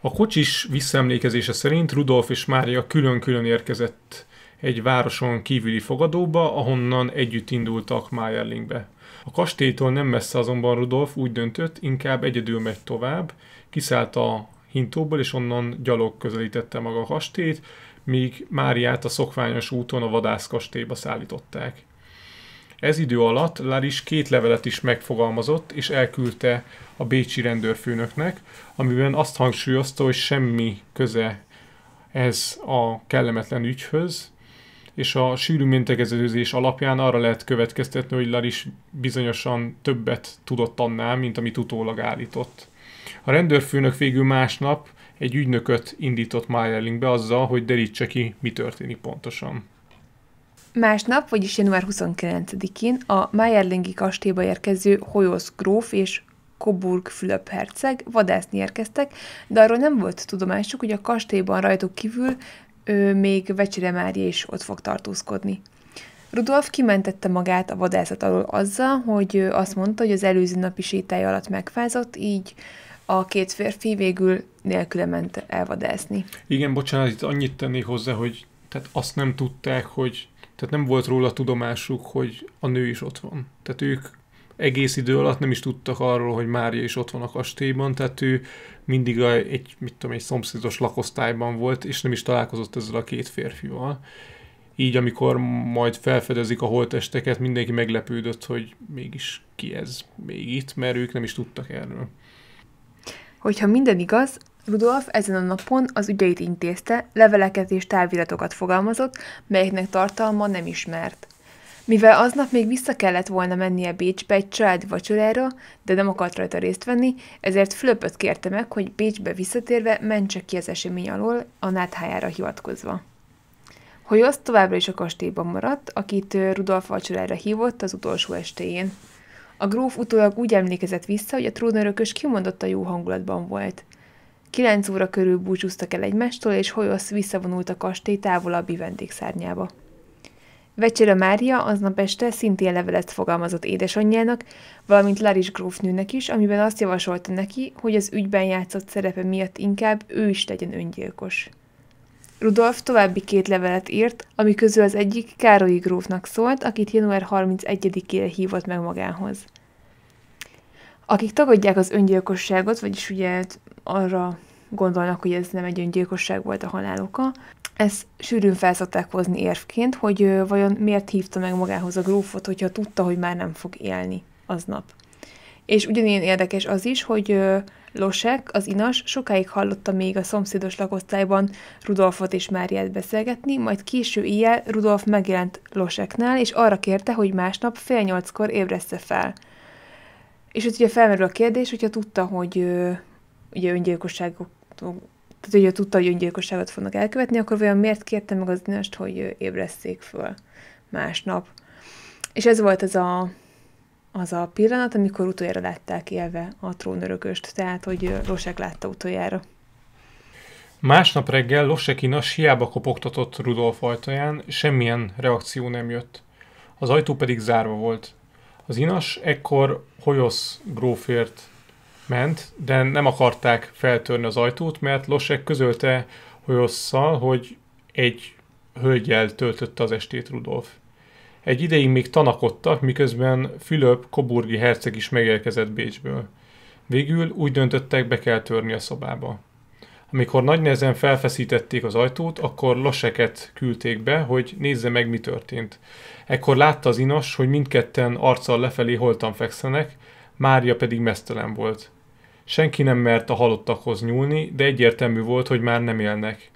A kocsis visszaemlékezése szerint Rudolf és Mária külön-külön érkezett egy városon kívüli fogadóba, ahonnan együtt indultak Mayerlingbe. A kastélytól nem messze azonban Rudolf úgy döntött, inkább egyedül megy tovább, kiszállt a hintóból, és onnan gyalog közelítette maga a kastélyt, míg Máriát a szokványos úton a vadászkastélyba szállították. Ez idő alatt Laris két levelet is megfogalmazott, és elküldte a bécsi rendőrfőnöknek, amiben azt hangsúlyozta, hogy semmi köze ez a kellemetlen ügyhöz, és a sűrű mintegezőzés alapján arra lehet következtetni, hogy Laris bizonyosan többet tudott annál, mint amit utólag állított. A rendőrfőnök végül másnap egy ügynököt indított Mayerlingbe azzal, hogy derítse ki, mi történik pontosan. Másnap, vagyis január 29-én a Mayerlingi kastélyba érkező Hoyosz gróf és Coburg Fülöp herceg vadászni érkeztek, de arról nem volt tudomásuk, hogy a kastélyban rajtuk kívül ő még Vecsire Mária is ott fog tartózkodni. Rudolf kimentette magát a vadászat alól azzal, hogy azt mondta, hogy az előző napi sétája alatt megfázott, így a két férfi végül nélküle ment elvadászni. Igen, bocsánat, itt annyit tennék hozzá, hogy tehát azt nem tudták, hogy tehát nem volt róla tudomásuk, hogy a nő is ott van. Tehát ők egész idő alatt nem is tudtak arról, hogy Mária is ott van a kastélyban, tehát ő mindig a, egy, mit tudom, egy szomszédos lakosztályban volt, és nem is találkozott ezzel a két férfival. Így, amikor majd felfedezik a holtesteket, mindenki meglepődött, hogy mégis ki ez még itt, mert ők nem is tudtak erről. Hogyha minden igaz, Rudolf ezen a napon az ügyeit intézte, leveleket és táviratokat fogalmazott, melyeknek tartalma nem ismert. Mivel aznap még vissza kellett volna mennie Bécsbe egy családi vacsorára, de nem akart rajta részt venni, ezért Fülöpöt kérte meg, hogy Bécsbe visszatérve mentse ki az esemény alól a náthájára hivatkozva. Holyosz továbbra is a kastélyban maradt, akit Rudolf vacsorára hívott az utolsó estéjén. A gróf utólag úgy emlékezett vissza, hogy a trónörökös a jó hangulatban volt. Kilenc óra körül búcsúztak el egymástól, és Holyosz visszavonult a kastély távolabbi vendégszárnyába. Vecsere Mária aznap este szintén levelet fogalmazott édesanyjának, valamint Laris grófnőnek is, amiben azt javasolta neki, hogy az ügyben játszott szerepe miatt inkább ő is legyen öngyilkos. Rudolf további két levelet írt, ami közül az egyik Károlyi grófnak szólt, akit január 31-ére hívott meg magához. Akik tagadják az öngyilkosságot, vagyis ugye arra gondolnak, hogy ez nem egy öngyilkosság volt a haláloka, ezt sűrűn felszokták hozni érvként, hogy vajon miért hívta meg magához a grófot, hogyha tudta, hogy már nem fog élni aznap. És ugyanilyen érdekes az is, hogy Losek, az inas, sokáig hallotta még a szomszédos lakosztályban Rudolfot és Máriát beszélgetni, majd késő éjjel Rudolf megjelent Loseknál, és arra kérte, hogy másnap fél nyolckor ébressze fel. És ott ugye felmerül a kérdés, hogyha tudta, hogy ugye öngyilkosságok tehát ugye tudta, hogy öngyilkosságot fognak elkövetni, akkor vajon miért kérte meg az inast, hogy ébresszék föl másnap. És ez volt az a, az a pillanat, amikor utoljára látták élve a trónörököst, tehát, hogy Losek látta utoljára. Másnap reggel Losek inas hiába kopogtatott Rudolf ajtaján, semmilyen reakció nem jött. Az ajtó pedig zárva volt. Az inas ekkor Holyosz grófért ment, de nem akarták feltörni az ajtót, mert Losek közölte Holyosszal, hogy egy hölgyel töltötte az estét Rudolf. Egy ideig még tanakodtak, miközben Fülöp Koburgi herceg is megérkezett Bécsből. Végül úgy döntöttek, be kell törni a szobába. Amikor nagy nehezen felfeszítették az ajtót, akkor Loseket küldték be, hogy nézze meg, mi történt. Ekkor látta az inas, hogy mindketten arccal lefelé holtan fekszenek, Mária pedig mesztelen volt. Senki nem mert a halottakhoz nyúlni, de egyértelmű volt, hogy már nem élnek.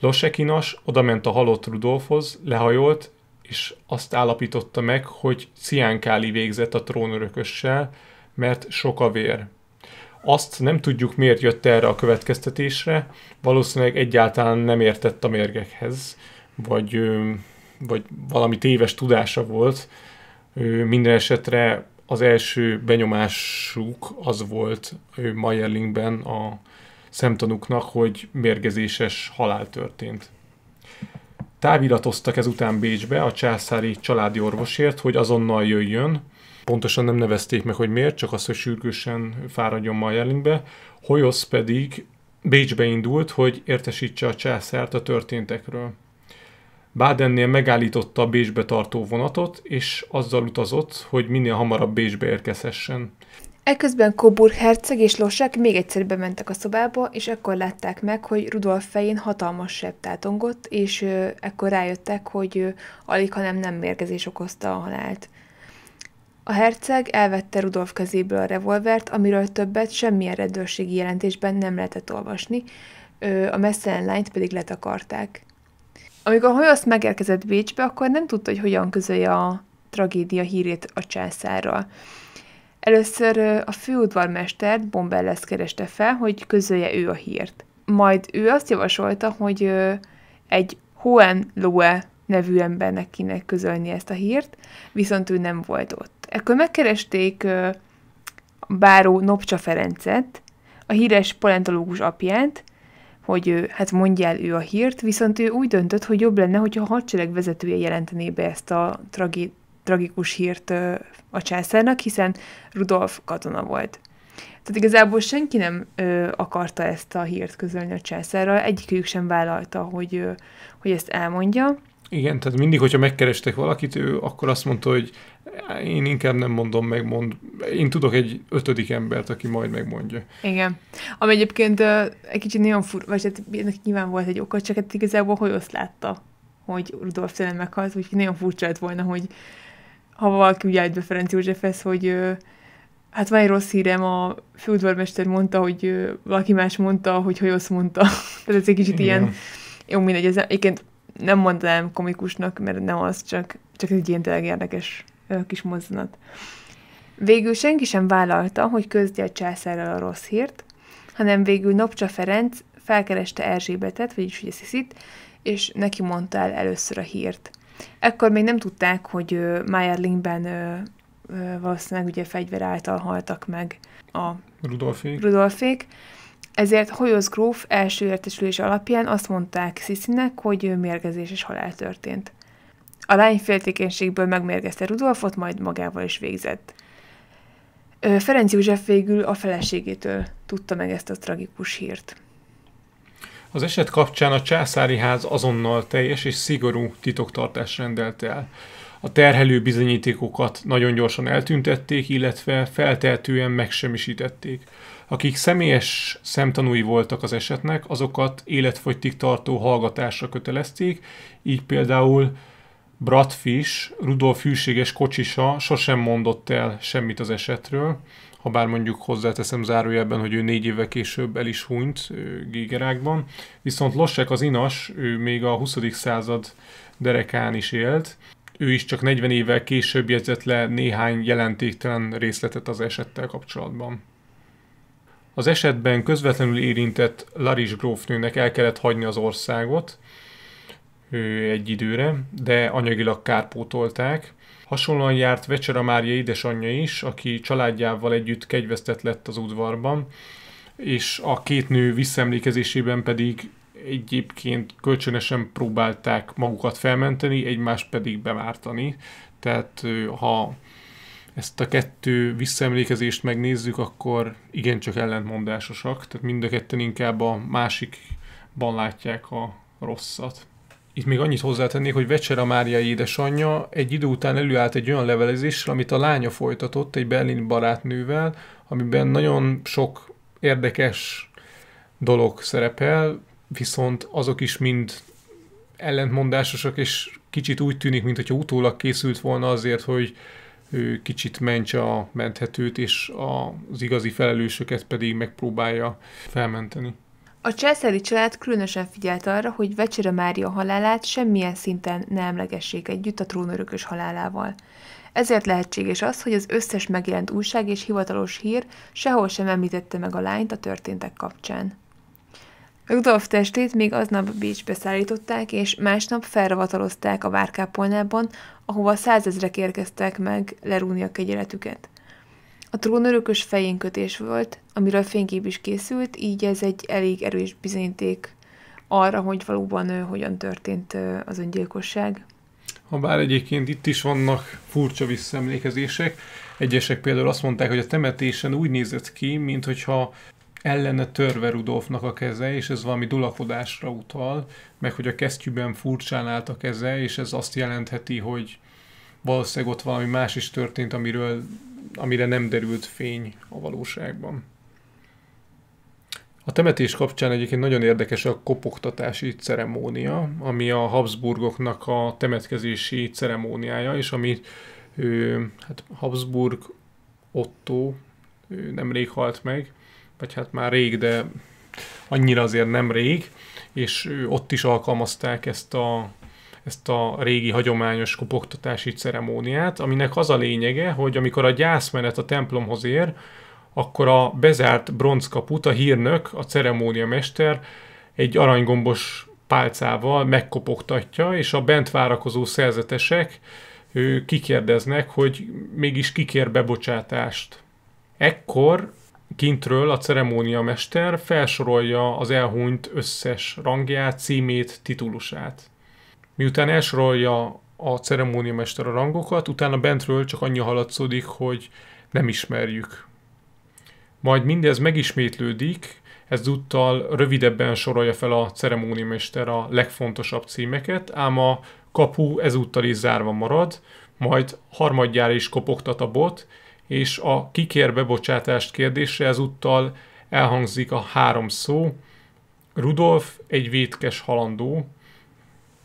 Losekinas odament a halott Rudolfhoz, lehajolt, és azt állapította meg, hogy Ciánkáli végzett a trónörökössel, mert sok a vér. Azt nem tudjuk, miért jött erre a következtetésre, valószínűleg egyáltalán nem értett a mérgekhez, vagy, vagy valami téves tudása volt. Minden esetre az első benyomásuk az volt Mayerlingben a szemtanúknak, hogy mérgezéses halál történt. Táviratoztak ezután Bécsbe a császári családi orvosért, hogy azonnal jöjjön. Pontosan nem nevezték meg, hogy miért, csak az, hogy sürgősen fáradjon Mayerlingbe. Hoyosz pedig Bécsbe indult, hogy értesítse a császárt a történtekről. Bádennél megállította a Bécsbe tartó vonatot, és azzal utazott, hogy minél hamarabb Bécsbe érkezhessen. Ekközben Coburg herceg és Losek még egyszer bementek a szobába, és ekkor látták meg, hogy Rudolf fején hatalmas sebb tátongott, és ö, ekkor rájöttek, hogy ö, alig, hanem nem mérgezés okozta a halált. A herceg elvette Rudolf kezéből a revolvert, amiről többet semmilyen rendőrségi jelentésben nem lehetett olvasni, ö, a messzelen lányt pedig letakarták. Amikor Hoyosz megérkezett Bécsbe, akkor nem tudta, hogy hogyan közölje a tragédia hírét a császárral. Először a főudvarmester Bombelles kereste fel, hogy közölje ő a hírt. Majd ő azt javasolta, hogy egy Hohenlohe nevű embernek kéne közölni ezt a hírt, viszont ő nem volt ott. Ekkor megkeresték báró Nopcsa Ferencet, a híres paleontológus apját, hogy hát mondja el ő a hírt, viszont ő úgy döntött, hogy jobb lenne, hogyha a hadsereg vezetője jelentené be ezt a tragi- tragikus hírt a császárnak, hiszen Rudolf katona volt. Tehát igazából senki nem ö, akarta ezt a hírt közölni a császárral, egyikük sem vállalta, hogy, ö, hogy ezt elmondja. Igen, tehát mindig, hogyha megkerestek valakit, ő akkor azt mondta, hogy én inkább nem mondom meg, mond. Én tudok egy ötödik embert, aki majd megmondja. Igen. Ami egyébként egy kicsit nagyon fur, vagy hát ennek nyilván volt egy oka, csak hát igazából hogy azt látta, hogy Rudolf tényleg meghalt, úgyhogy nagyon furcsa lett volna, hogy ha valaki úgy állt be Ferenc Józsefhez, hogy hát van egy rossz hírem, a főudvarmester mondta, hogy valaki más mondta, hogy Hoyosz mondta. (laughs) Tehát ez egy kicsit Igen. ilyen, jó mindegy, ez egyébként nem mondanám komikusnak, mert nem az, csak, csak egy ilyen tényleg érdekes kis mozzanat. Végül senki sem vállalta, hogy közdje a császárral a rossz hírt, hanem végül Nopcsa Ferenc felkereste Erzsébetet, vagyis ugye Sziszit, és neki mondta el először a hírt. Ekkor még nem tudták, hogy ö, valószínűleg ugye fegyver által haltak meg a Rudolfék. Rudolfék, ezért Hoyosz gróf első értesülés alapján azt mondták Sziszinek, hogy ö, mérgezéses halál történt. A lány féltékenységből megmérgezte Rudolfot, majd magával is végzett. Ferenc József végül a feleségétől tudta meg ezt a tragikus hírt. Az eset kapcsán a császári ház azonnal teljes és szigorú titoktartást rendelt el. A terhelő bizonyítékokat nagyon gyorsan eltüntették, illetve feltehetően megsemmisítették. Akik személyes szemtanúi voltak az esetnek, azokat életfogytig tartó hallgatásra kötelezték, így például Bratfish, Rudolf hűséges kocsisa sosem mondott el semmit az esetről, ha bár mondjuk hozzáteszem zárójelben, hogy ő négy évvel később el is hunyt Gégerákban. Viszont Lossek az inas, ő még a 20. század derekán is élt, ő is csak 40 évvel később jegyzett le néhány jelentéktelen részletet az esettel kapcsolatban. Az esetben közvetlenül érintett Laris grófnőnek el kellett hagyni az országot ő egy időre, de anyagilag kárpótolták. Hasonlóan járt Vecsera Mária édesanyja is, aki családjával együtt kegyvesztett lett az udvarban, és a két nő visszaemlékezésében pedig egyébként kölcsönösen próbálták magukat felmenteni, egymást pedig bevártani. Tehát ha ezt a kettő visszaemlékezést megnézzük, akkor igencsak ellentmondásosak, tehát mind a ketten inkább a másikban látják a rosszat. Itt még annyit hozzátennék, hogy Vecsera Mária édesanyja egy idő után előállt egy olyan levelezéssel, amit a lánya folytatott egy berlini barátnővel, amiben nagyon sok érdekes dolog szerepel, viszont azok is mind ellentmondásosak, és kicsit úgy tűnik, mintha utólag készült volna azért, hogy ő kicsit mentse a menthetőt, és az igazi felelősöket pedig megpróbálja felmenteni. A császári család különösen figyelt arra, hogy Vecsere Mária halálát semmilyen szinten ne emlegessék együtt a trónörökös halálával. Ezért lehetséges az, hogy az összes megjelent újság és hivatalos hír sehol sem említette meg a lányt a történtek kapcsán. Rudolf testét még aznap Bécsbe szállították, és másnap felravatalozták a várkápolnában, ahova százezrek érkeztek meg lerúni a kegyeletüket. A trónörökös fején kötés volt, amiről fénykép is készült, így ez egy elég erős bizonyíték arra, hogy valóban ő, hogyan történt az öngyilkosság. Habár egyébként itt is vannak furcsa visszaemlékezések. Egyesek például azt mondták, hogy a temetésen úgy nézett ki, mintha ellene törve Rudolfnak a keze, és ez valami dulakodásra utal, meg hogy a kesztyűben furcsán állt a keze, és ez azt jelentheti, hogy valószínűleg ott valami más is történt, amiről, amire nem derült fény a valóságban. A temetés kapcsán egyébként nagyon érdekes a kopogtatási ceremónia, ami a Habsburgoknak a temetkezési ceremóniája, és ami hát Habsburg Otto ő nemrég halt meg, vagy hát már rég, de annyira azért nem rég, és ott is alkalmazták ezt a, ezt a régi hagyományos kopogtatási ceremóniát, aminek az a lényege, hogy amikor a gyászmenet a templomhoz ér, akkor a bezárt bronzkaput a hírnök, a ceremóniamester egy aranygombos pálcával megkopogtatja, és a bent várakozó szerzetesek kikérdeznek, hogy mégis kikér bebocsátást. Ekkor kintről a ceremóniamester felsorolja az elhunyt összes rangját, címét, titulusát. Miután elsorolja a ceremóniamester a rangokat, utána bentről csak annyi haladszódik, hogy nem ismerjük. Majd mindez megismétlődik, ezúttal rövidebben sorolja fel a ceremóniamester a legfontosabb címeket, ám a kapu ezúttal is zárva marad, majd harmadjára is kopogtat a bot, és a kikér bebocsátást kérdésre ezúttal elhangzik a három szó, Rudolf egy vétkes halandó,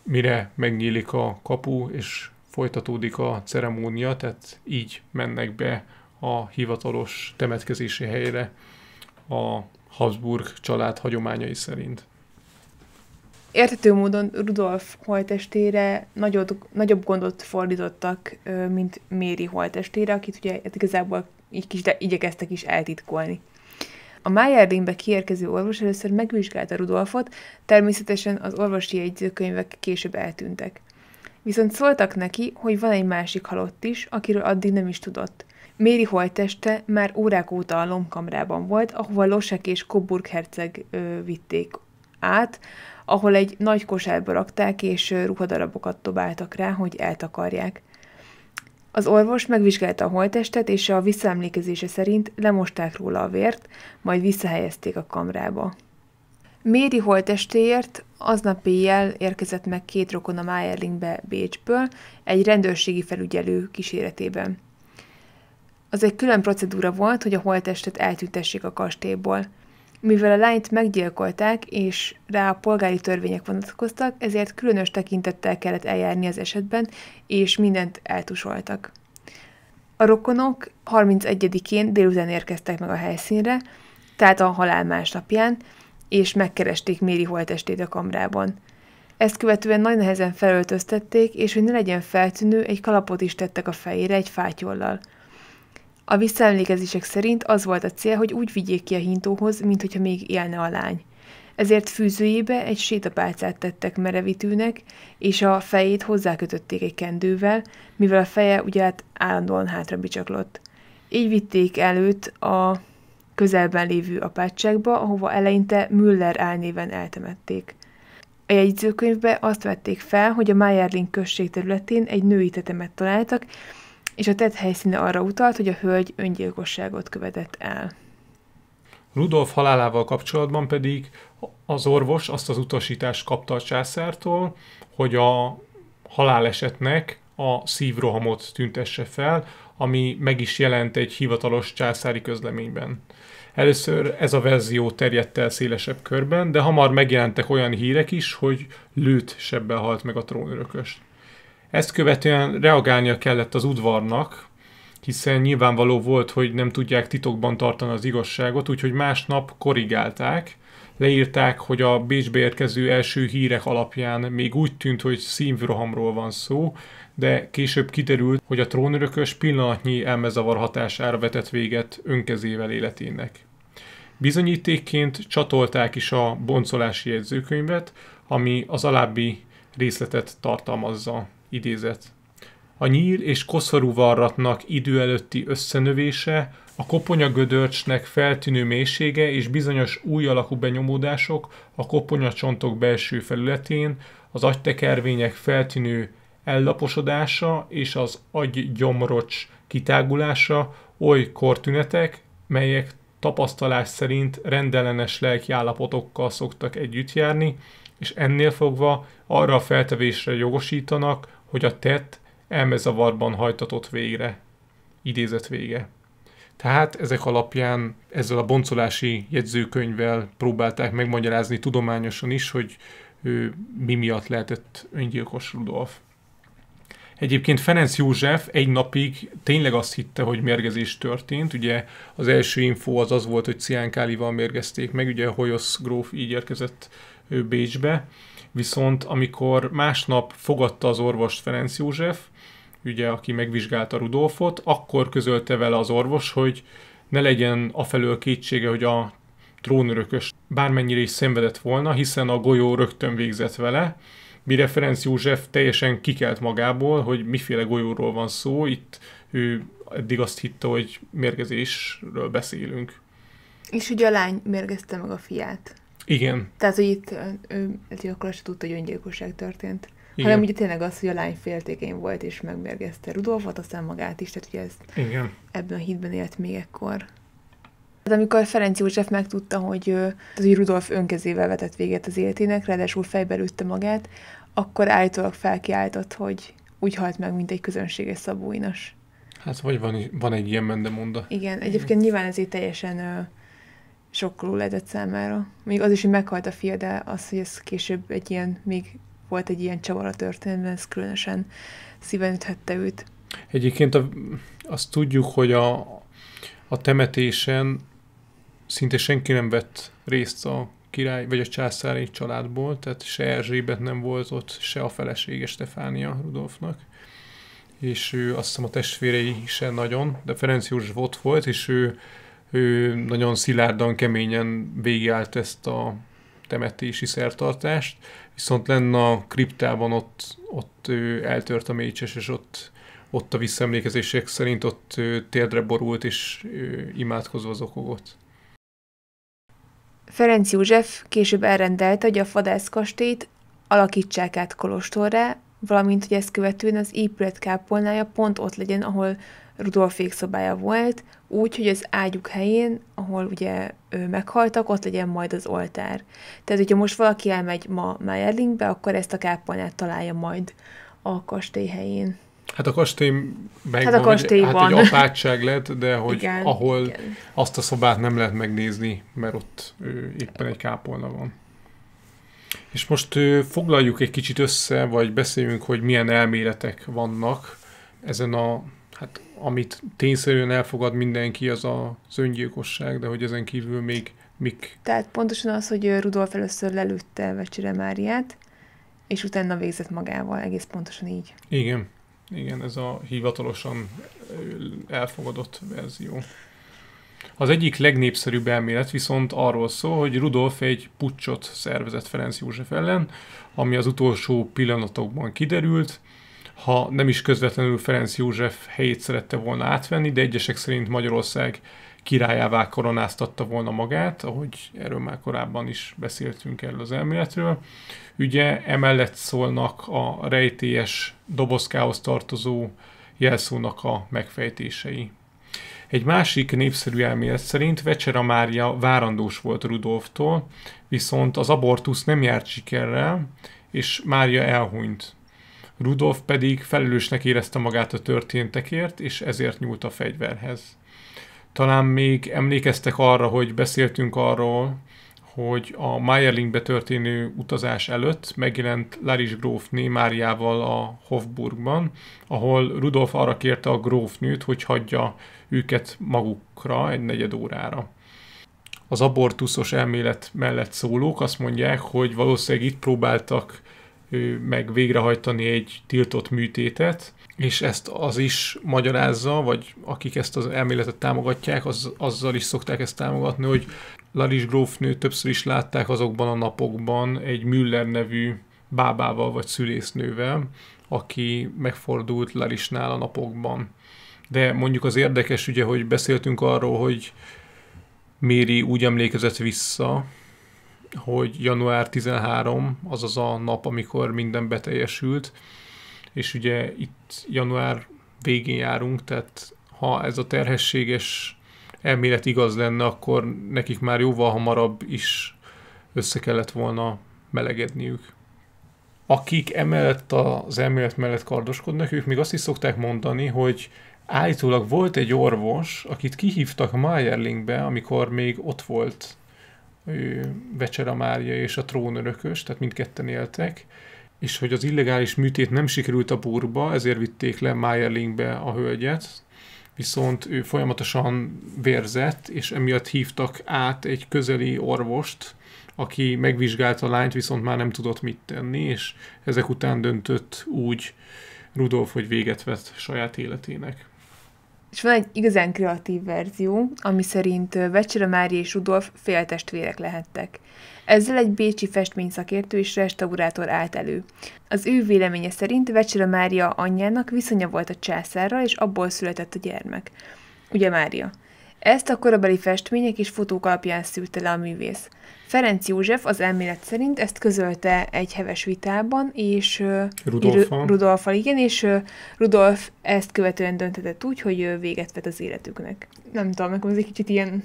mire megnyílik a kapu, és folytatódik a ceremónia, tehát így mennek be a hivatalos temetkezési helyre a Habsburg család hagyományai szerint. Értető módon Rudolf holtestére nagyobb, nagyobb gondot fordítottak, mint Méri holtestére, akit ugye igazából így kis, de igyekeztek is eltitkolni. A Májerdénbe kiérkező orvos először megvizsgálta Rudolfot, természetesen az orvosi jegyzőkönyvek később eltűntek. Viszont szóltak neki, hogy van egy másik halott is, akiről addig nem is tudott. Méri holtteste már órák óta a lomkamrában volt, ahova Losek és Coburg herceg ö, vitték át, ahol egy nagy kosárba rakták, és ruhadarabokat dobáltak rá, hogy eltakarják. Az orvos megvizsgálta a holttestet, és a visszaemlékezése szerint lemosták róla a vért, majd visszahelyezték a kamrába. Méri holttestéért aznap éjjel érkezett meg két rokon a Mayerlingbe Bécsből, egy rendőrségi felügyelő kíséretében. Az egy külön procedúra volt, hogy a holttestet eltüntessék a kastélyból – mivel a lányt meggyilkolták, és rá a polgári törvények vonatkoztak, ezért különös tekintettel kellett eljárni az esetben, és mindent eltusoltak. A rokonok 31-én délután érkeztek meg a helyszínre, tehát a halál másnapján, és megkeresték Méri holtestét a kamrában. Ezt követően nagy nehezen felöltöztették, és hogy ne legyen feltűnő, egy kalapot is tettek a fejére egy fátyollal – a visszaemlékezések szerint az volt a cél, hogy úgy vigyék ki a hintóhoz, mint hogyha még élne a lány. Ezért fűzőjébe egy sétapálcát tettek merevítőnek, és a fejét hozzákötötték egy kendővel, mivel a feje ugye hát állandóan hátra bicsaklott. Így vitték előtt a közelben lévő apátságba, ahova eleinte Müller álnéven eltemették. A jegyzőkönyvbe azt vették fel, hogy a Mayerling község területén egy női tetemet találtak, és a tett helyszíne arra utalt, hogy a hölgy öngyilkosságot követett el. Rudolf halálával kapcsolatban pedig az orvos azt az utasítást kapta a császártól, hogy a halálesetnek a szívrohamot tüntesse fel, ami meg is jelent egy hivatalos császári közleményben. Először ez a verzió terjedt el szélesebb körben, de hamar megjelentek olyan hírek is, hogy lőtt sebben halt meg a trónörökös. Ezt követően reagálnia kellett az udvarnak, hiszen nyilvánvaló volt, hogy nem tudják titokban tartani az igazságot, úgyhogy másnap korrigálták, leírták, hogy a Bécsbe érkező első hírek alapján még úgy tűnt, hogy szívrohamról van szó, de később kiderült, hogy a trónörökös pillanatnyi elmezavar hatására vetett véget önkezével életének. Bizonyítékként csatolták is a boncolási jegyzőkönyvet, ami az alábbi részletet tartalmazza, idézet. A nyíl és koszorú varratnak idő előtti összenövése, a koponya gödörcsnek feltűnő mélysége és bizonyos új alakú benyomódások a koponyacsontok belső felületén, az agytekervények feltűnő ellaposodása és az agygyomrocs kitágulása oly kortünetek, melyek tapasztalás szerint rendellenes lelkiállapotokkal szoktak együtt járni, és ennél fogva arra a feltevésre jogosítanak, hogy a tett elmezavarban hajtatott végre. Idézet vége. Tehát ezek alapján ezzel a boncolási jegyzőkönyvvel próbálták megmagyarázni tudományosan is, hogy ő mi miatt lehetett öngyilkos Rudolf. Egyébként Ferenc József egy napig tényleg azt hitte, hogy mérgezés történt. Ugye az első info az az volt, hogy ciánkálival mérgezték meg, ugye Hoyosz gróf így érkezett Bécsbe. Viszont amikor másnap fogadta az orvost Ferenc József, ugye, aki megvizsgálta Rudolfot, akkor közölte vele az orvos, hogy ne legyen afelől kétsége, hogy a trónörökös bármennyire is szenvedett volna, hiszen a golyó rögtön végzett vele, mire Ferenc József teljesen kikelt magából, hogy miféle golyóról van szó, itt ő eddig azt hitte, hogy mérgezésről beszélünk. És ugye a lány mérgezte meg a fiát. Igen. Tehát, hogy itt ő, ő akkor azt tudta, hogy öngyilkosság történt. Igen. hanem ugye tényleg az, hogy a lány féltékeny volt, és megmérgezte Rudolfot, aztán magát is, tehát ugye ez Igen. ebben a hitben élt még ekkor. Tehát amikor Ferenc József megtudta, hogy, az, hogy Rudolf önkezével vetett véget az életének, ráadásul fejbe lőtte magát, akkor állítólag felkiáltott, hogy úgy halt meg, mint egy közönséges szabóinas. Hát vagy van, van egy ilyen mendemonda. Igen, egyébként nyilván ezért teljesen ö, sokkoló lehetett számára. Még az is, hogy meghalt a fia, de az, hogy ez később egy ilyen még volt egy ilyen csavar a történetben, ez különösen szíven üthette őt. Egyébként a, azt tudjuk, hogy a, a temetésen szinte senki nem vett részt a király, vagy a császári családból, tehát se Erzsébet nem volt ott, se a felesége Stefánia Rudolfnak. És ő azt hiszem a testvérei se nagyon, de Ferenc József ott volt, és ő, ő nagyon szilárdan, keményen végigállt ezt a temetési szertartást, viszont lenne a kriptában ott, ott ő eltört a mécses, és ott, ott a visszaemlékezések szerint ott ő térdre borult, és ő imádkozva zokogott. Ferenc József később elrendelte, hogy a fadászkastélyt alakítsák át kolostorra, valamint, hogy ezt követően az épület kápolnája pont ott legyen, ahol Rudolf szobája volt, úgy, hogy az ágyuk helyén, ahol ugye ő meghaltak, ott legyen majd az oltár. Tehát, hogyha most valaki elmegy ma Meyerlingbe, akkor ezt a kápolnát találja majd a kastély helyén. Hát a kastély meg hát a kastély hát van. egy apátság lett, de (laughs) hogy Igen, ahol igen. azt a szobát nem lehet megnézni, mert ott ő, éppen egy kápolna van. És most ő, foglaljuk egy kicsit össze, vagy beszéljünk, hogy milyen elméletek vannak ezen a hát amit tényszerűen elfogad mindenki, az a, az öngyilkosság, de hogy ezen kívül még mik... Tehát pontosan az, hogy Rudolf először lelőtte Vecsire Máriát, és utána végzett magával, egész pontosan így. Igen, igen, ez a hivatalosan elfogadott verzió. Az egyik legnépszerűbb elmélet viszont arról szól, hogy Rudolf egy pucsot szervezett Ferenc József ellen, ami az utolsó pillanatokban kiderült, ha nem is közvetlenül Ferenc József helyét szerette volna átvenni, de egyesek szerint Magyarország királyává koronáztatta volna magát, ahogy erről már korábban is beszéltünk erről az elméletről. Ugye emellett szólnak a rejtélyes dobozkához tartozó jelszónak a megfejtései. Egy másik népszerű elmélet szerint Vecsera Mária várandós volt Rudolftól, viszont az abortusz nem járt sikerrel, és Mária elhunyt. Rudolf pedig felelősnek érezte magát a történtekért, és ezért nyúlt a fegyverhez. Talán még emlékeztek arra, hogy beszéltünk arról, hogy a Meyerlingbe történő utazás előtt megjelent Laris grófné Máriával a Hofburgban, ahol Rudolf arra kérte a grófnőt, hogy hagyja őket magukra egy negyed órára. Az abortuszos elmélet mellett szólók azt mondják, hogy valószínűleg itt próbáltak meg végrehajtani egy tiltott műtétet, és ezt az is magyarázza, vagy akik ezt az elméletet támogatják, az, azzal is szokták ezt támogatni, hogy Laris grófnő többször is látták azokban a napokban egy Müller nevű bábával vagy szülésznővel, aki megfordult Larisnál a napokban. De mondjuk az érdekes ugye, hogy beszéltünk arról, hogy Méri úgy emlékezett vissza, hogy január 13, azaz a nap, amikor minden beteljesült, és ugye itt január végén járunk, tehát ha ez a terhességes elmélet igaz lenne, akkor nekik már jóval hamarabb is össze kellett volna melegedniük. Akik emellett az elmélet mellett kardoskodnak, ők még azt is szokták mondani, hogy állítólag volt egy orvos, akit kihívtak Mayerlingbe, amikor még ott volt ő, Vecsera Mária és a trónörökös, tehát mindketten éltek, és hogy az illegális műtét nem sikerült a burba, ezért vitték le Mayerlingbe a hölgyet, viszont ő folyamatosan vérzett, és emiatt hívtak át egy közeli orvost, aki megvizsgálta a lányt, viszont már nem tudott mit tenni, és ezek után döntött úgy Rudolf, hogy véget vett saját életének. És van egy igazán kreatív verzió, ami szerint Vecsere Mária és Rudolf féltestvérek lehettek. Ezzel egy bécsi festményszakértő és restaurátor állt elő. Az ő véleménye szerint Vecsere Mária anyjának viszonya volt a császárral, és abból született a gyermek. Ugye Mária? Ezt a korabeli festmények és fotók alapján szűrte le a művész. Ferenc József az elmélet szerint ezt közölte egy heves vitában, és Rudolfa. Rudolfa igen, és Rudolf ezt követően döntetett úgy, hogy véget vet az életüknek. Nem tudom, nekem ez egy kicsit ilyen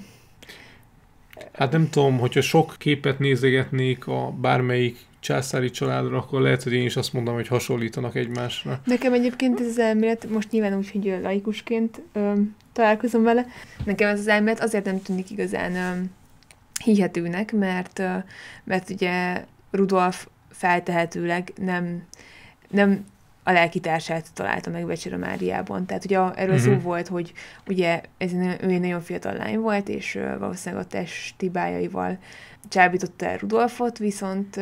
Hát nem tudom, hogyha sok képet nézegetnék a bármelyik császári családra, akkor lehet, hogy én is azt mondom, hogy hasonlítanak egymásra. Nekem egyébként ez az elmélet, most nyilván úgy, hogy laikusként ö, találkozom vele, nekem ez az elmélet azért nem tűnik igazán ö, hihetőnek, mert, mert ugye Rudolf feltehetőleg nem, nem a lelkitársát találta meg Becsere Máriában. Tehát ugye erről uh-huh. szó mhm. volt, hogy ugye ez ő egy nagyon fiatal lány volt, és valószínűleg a testi bájaival csábította el Rudolfot, viszont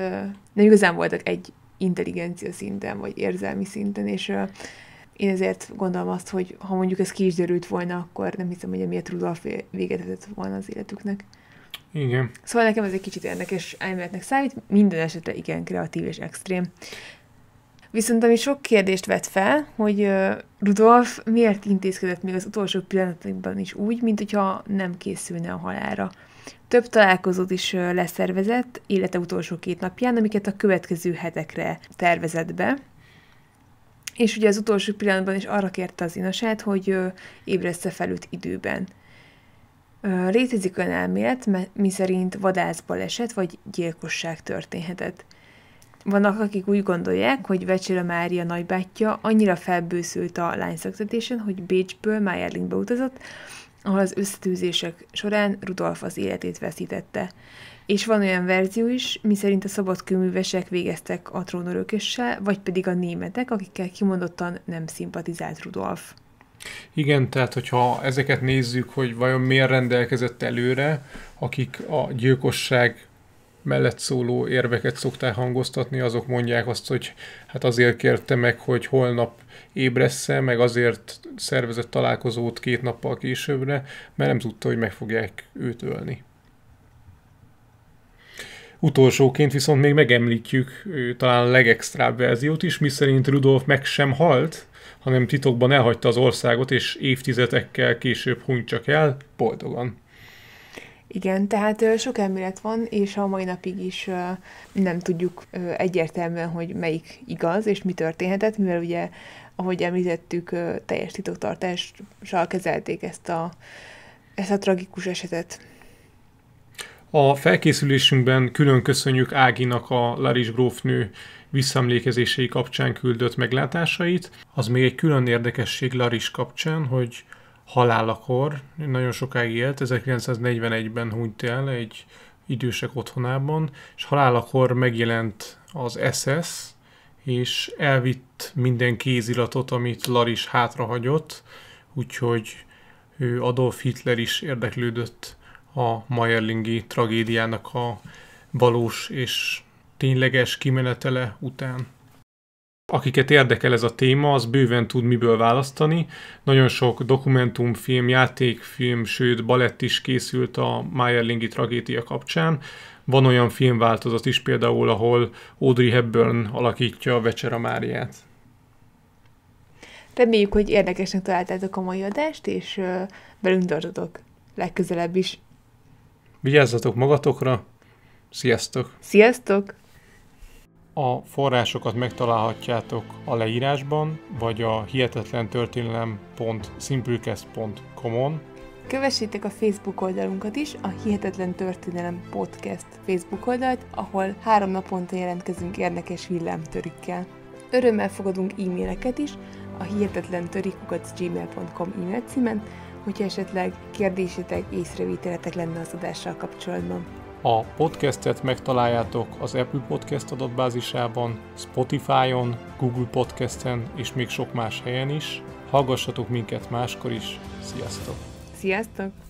nem igazán voltak egy intelligencia szinten, vagy érzelmi szinten, és én ezért gondolom azt, hogy ha mondjuk ez ki is derült volna, akkor nem hiszem, hogy emiatt Rudolf véget vetett volna az életüknek. Igen. Szóval nekem ez egy kicsit érdekes elméletnek számít, minden esetre igen kreatív és extrém. Viszont ami sok kérdést vet fel, hogy Rudolf miért intézkedett még az utolsó pillanatokban is úgy, mint hogyha nem készülne a halára. Több találkozót is leszervezett élete utolsó két napján, amiket a következő hetekre tervezett be. És ugye az utolsó pillanatban is arra kérte az inasát, hogy ébressze felült időben. Létezik olyan elmélet, miszerint vadászbaleset vagy gyilkosság történhetett. Vannak, akik úgy gondolják, hogy Vecsere Mária nagybátyja annyira felbőszült a lányszaktatésen, hogy Bécsből Mayerlingbe utazott, ahol az összetűzések során Rudolf az életét veszítette. És van olyan verzió is, miszerint a szabadkőművesek végeztek a trónörökössel, vagy pedig a németek, akikkel kimondottan nem szimpatizált Rudolf. Igen, tehát hogyha ezeket nézzük, hogy vajon miért rendelkezett előre, akik a gyilkosság mellett szóló érveket szokták hangoztatni, azok mondják azt, hogy hát azért kérte meg, hogy holnap ébressze, meg azért szervezett találkozót két nappal későbbre, mert nem tudta, hogy meg fogják őt ölni. Utolsóként viszont még megemlítjük talán a legextrább verziót is, miszerint Rudolf meg sem halt, hanem titokban elhagyta az országot, és évtizedekkel később hunyt csak el, boldogan. Igen, tehát sok elmélet van, és a mai napig is nem tudjuk egyértelműen, hogy melyik igaz, és mi történhetett, mivel ugye, ahogy említettük, teljes titoktartással kezelték ezt a, ezt a tragikus esetet. A felkészülésünkben külön köszönjük Áginak a Laris grófnő visszamlékezései kapcsán küldött meglátásait. Az még egy külön érdekesség Laris kapcsán, hogy halálakor, nagyon sokáig élt, 1941-ben hunyt el egy idősek otthonában, és halálakor megjelent az SS, és elvitt minden kéziratot, amit Laris hátrahagyott, úgyhogy ő Adolf Hitler is érdeklődött a Mayerlingi tragédiának a valós és tényleges kimenetele után. Akiket érdekel ez a téma, az bőven tud miből választani. Nagyon sok dokumentumfilm, játékfilm, sőt balett is készült a Mayerlingi tragédia kapcsán. Van olyan filmváltozat is például, ahol Audrey Hepburn alakítja a Vecsera Máriát. Reméljük, hogy érdekesnek találtátok a mai adást, és velünk tartotok legközelebb is. Vigyázzatok magatokra, sziasztok! Sziasztok! A forrásokat megtalálhatjátok a leírásban, vagy a hihetetlentörténelem.simplecast.com-on. Kövessétek a Facebook oldalunkat is, a Hihetetlen Történelem Podcast Facebook oldalt, ahol három naponta jelentkezünk érdekes villámtörükkel. Örömmel fogadunk e-maileket is a hihetetlen gmail.com e-mail címen, hogyha esetleg kérdésetek, észrevételetek lenne az adással kapcsolatban. A podcastet megtaláljátok az Apple Podcast adatbázisában, Spotify-on, Google Podcasten és még sok más helyen is. Hallgassatok minket máskor is. Sziasztok! Sziasztok!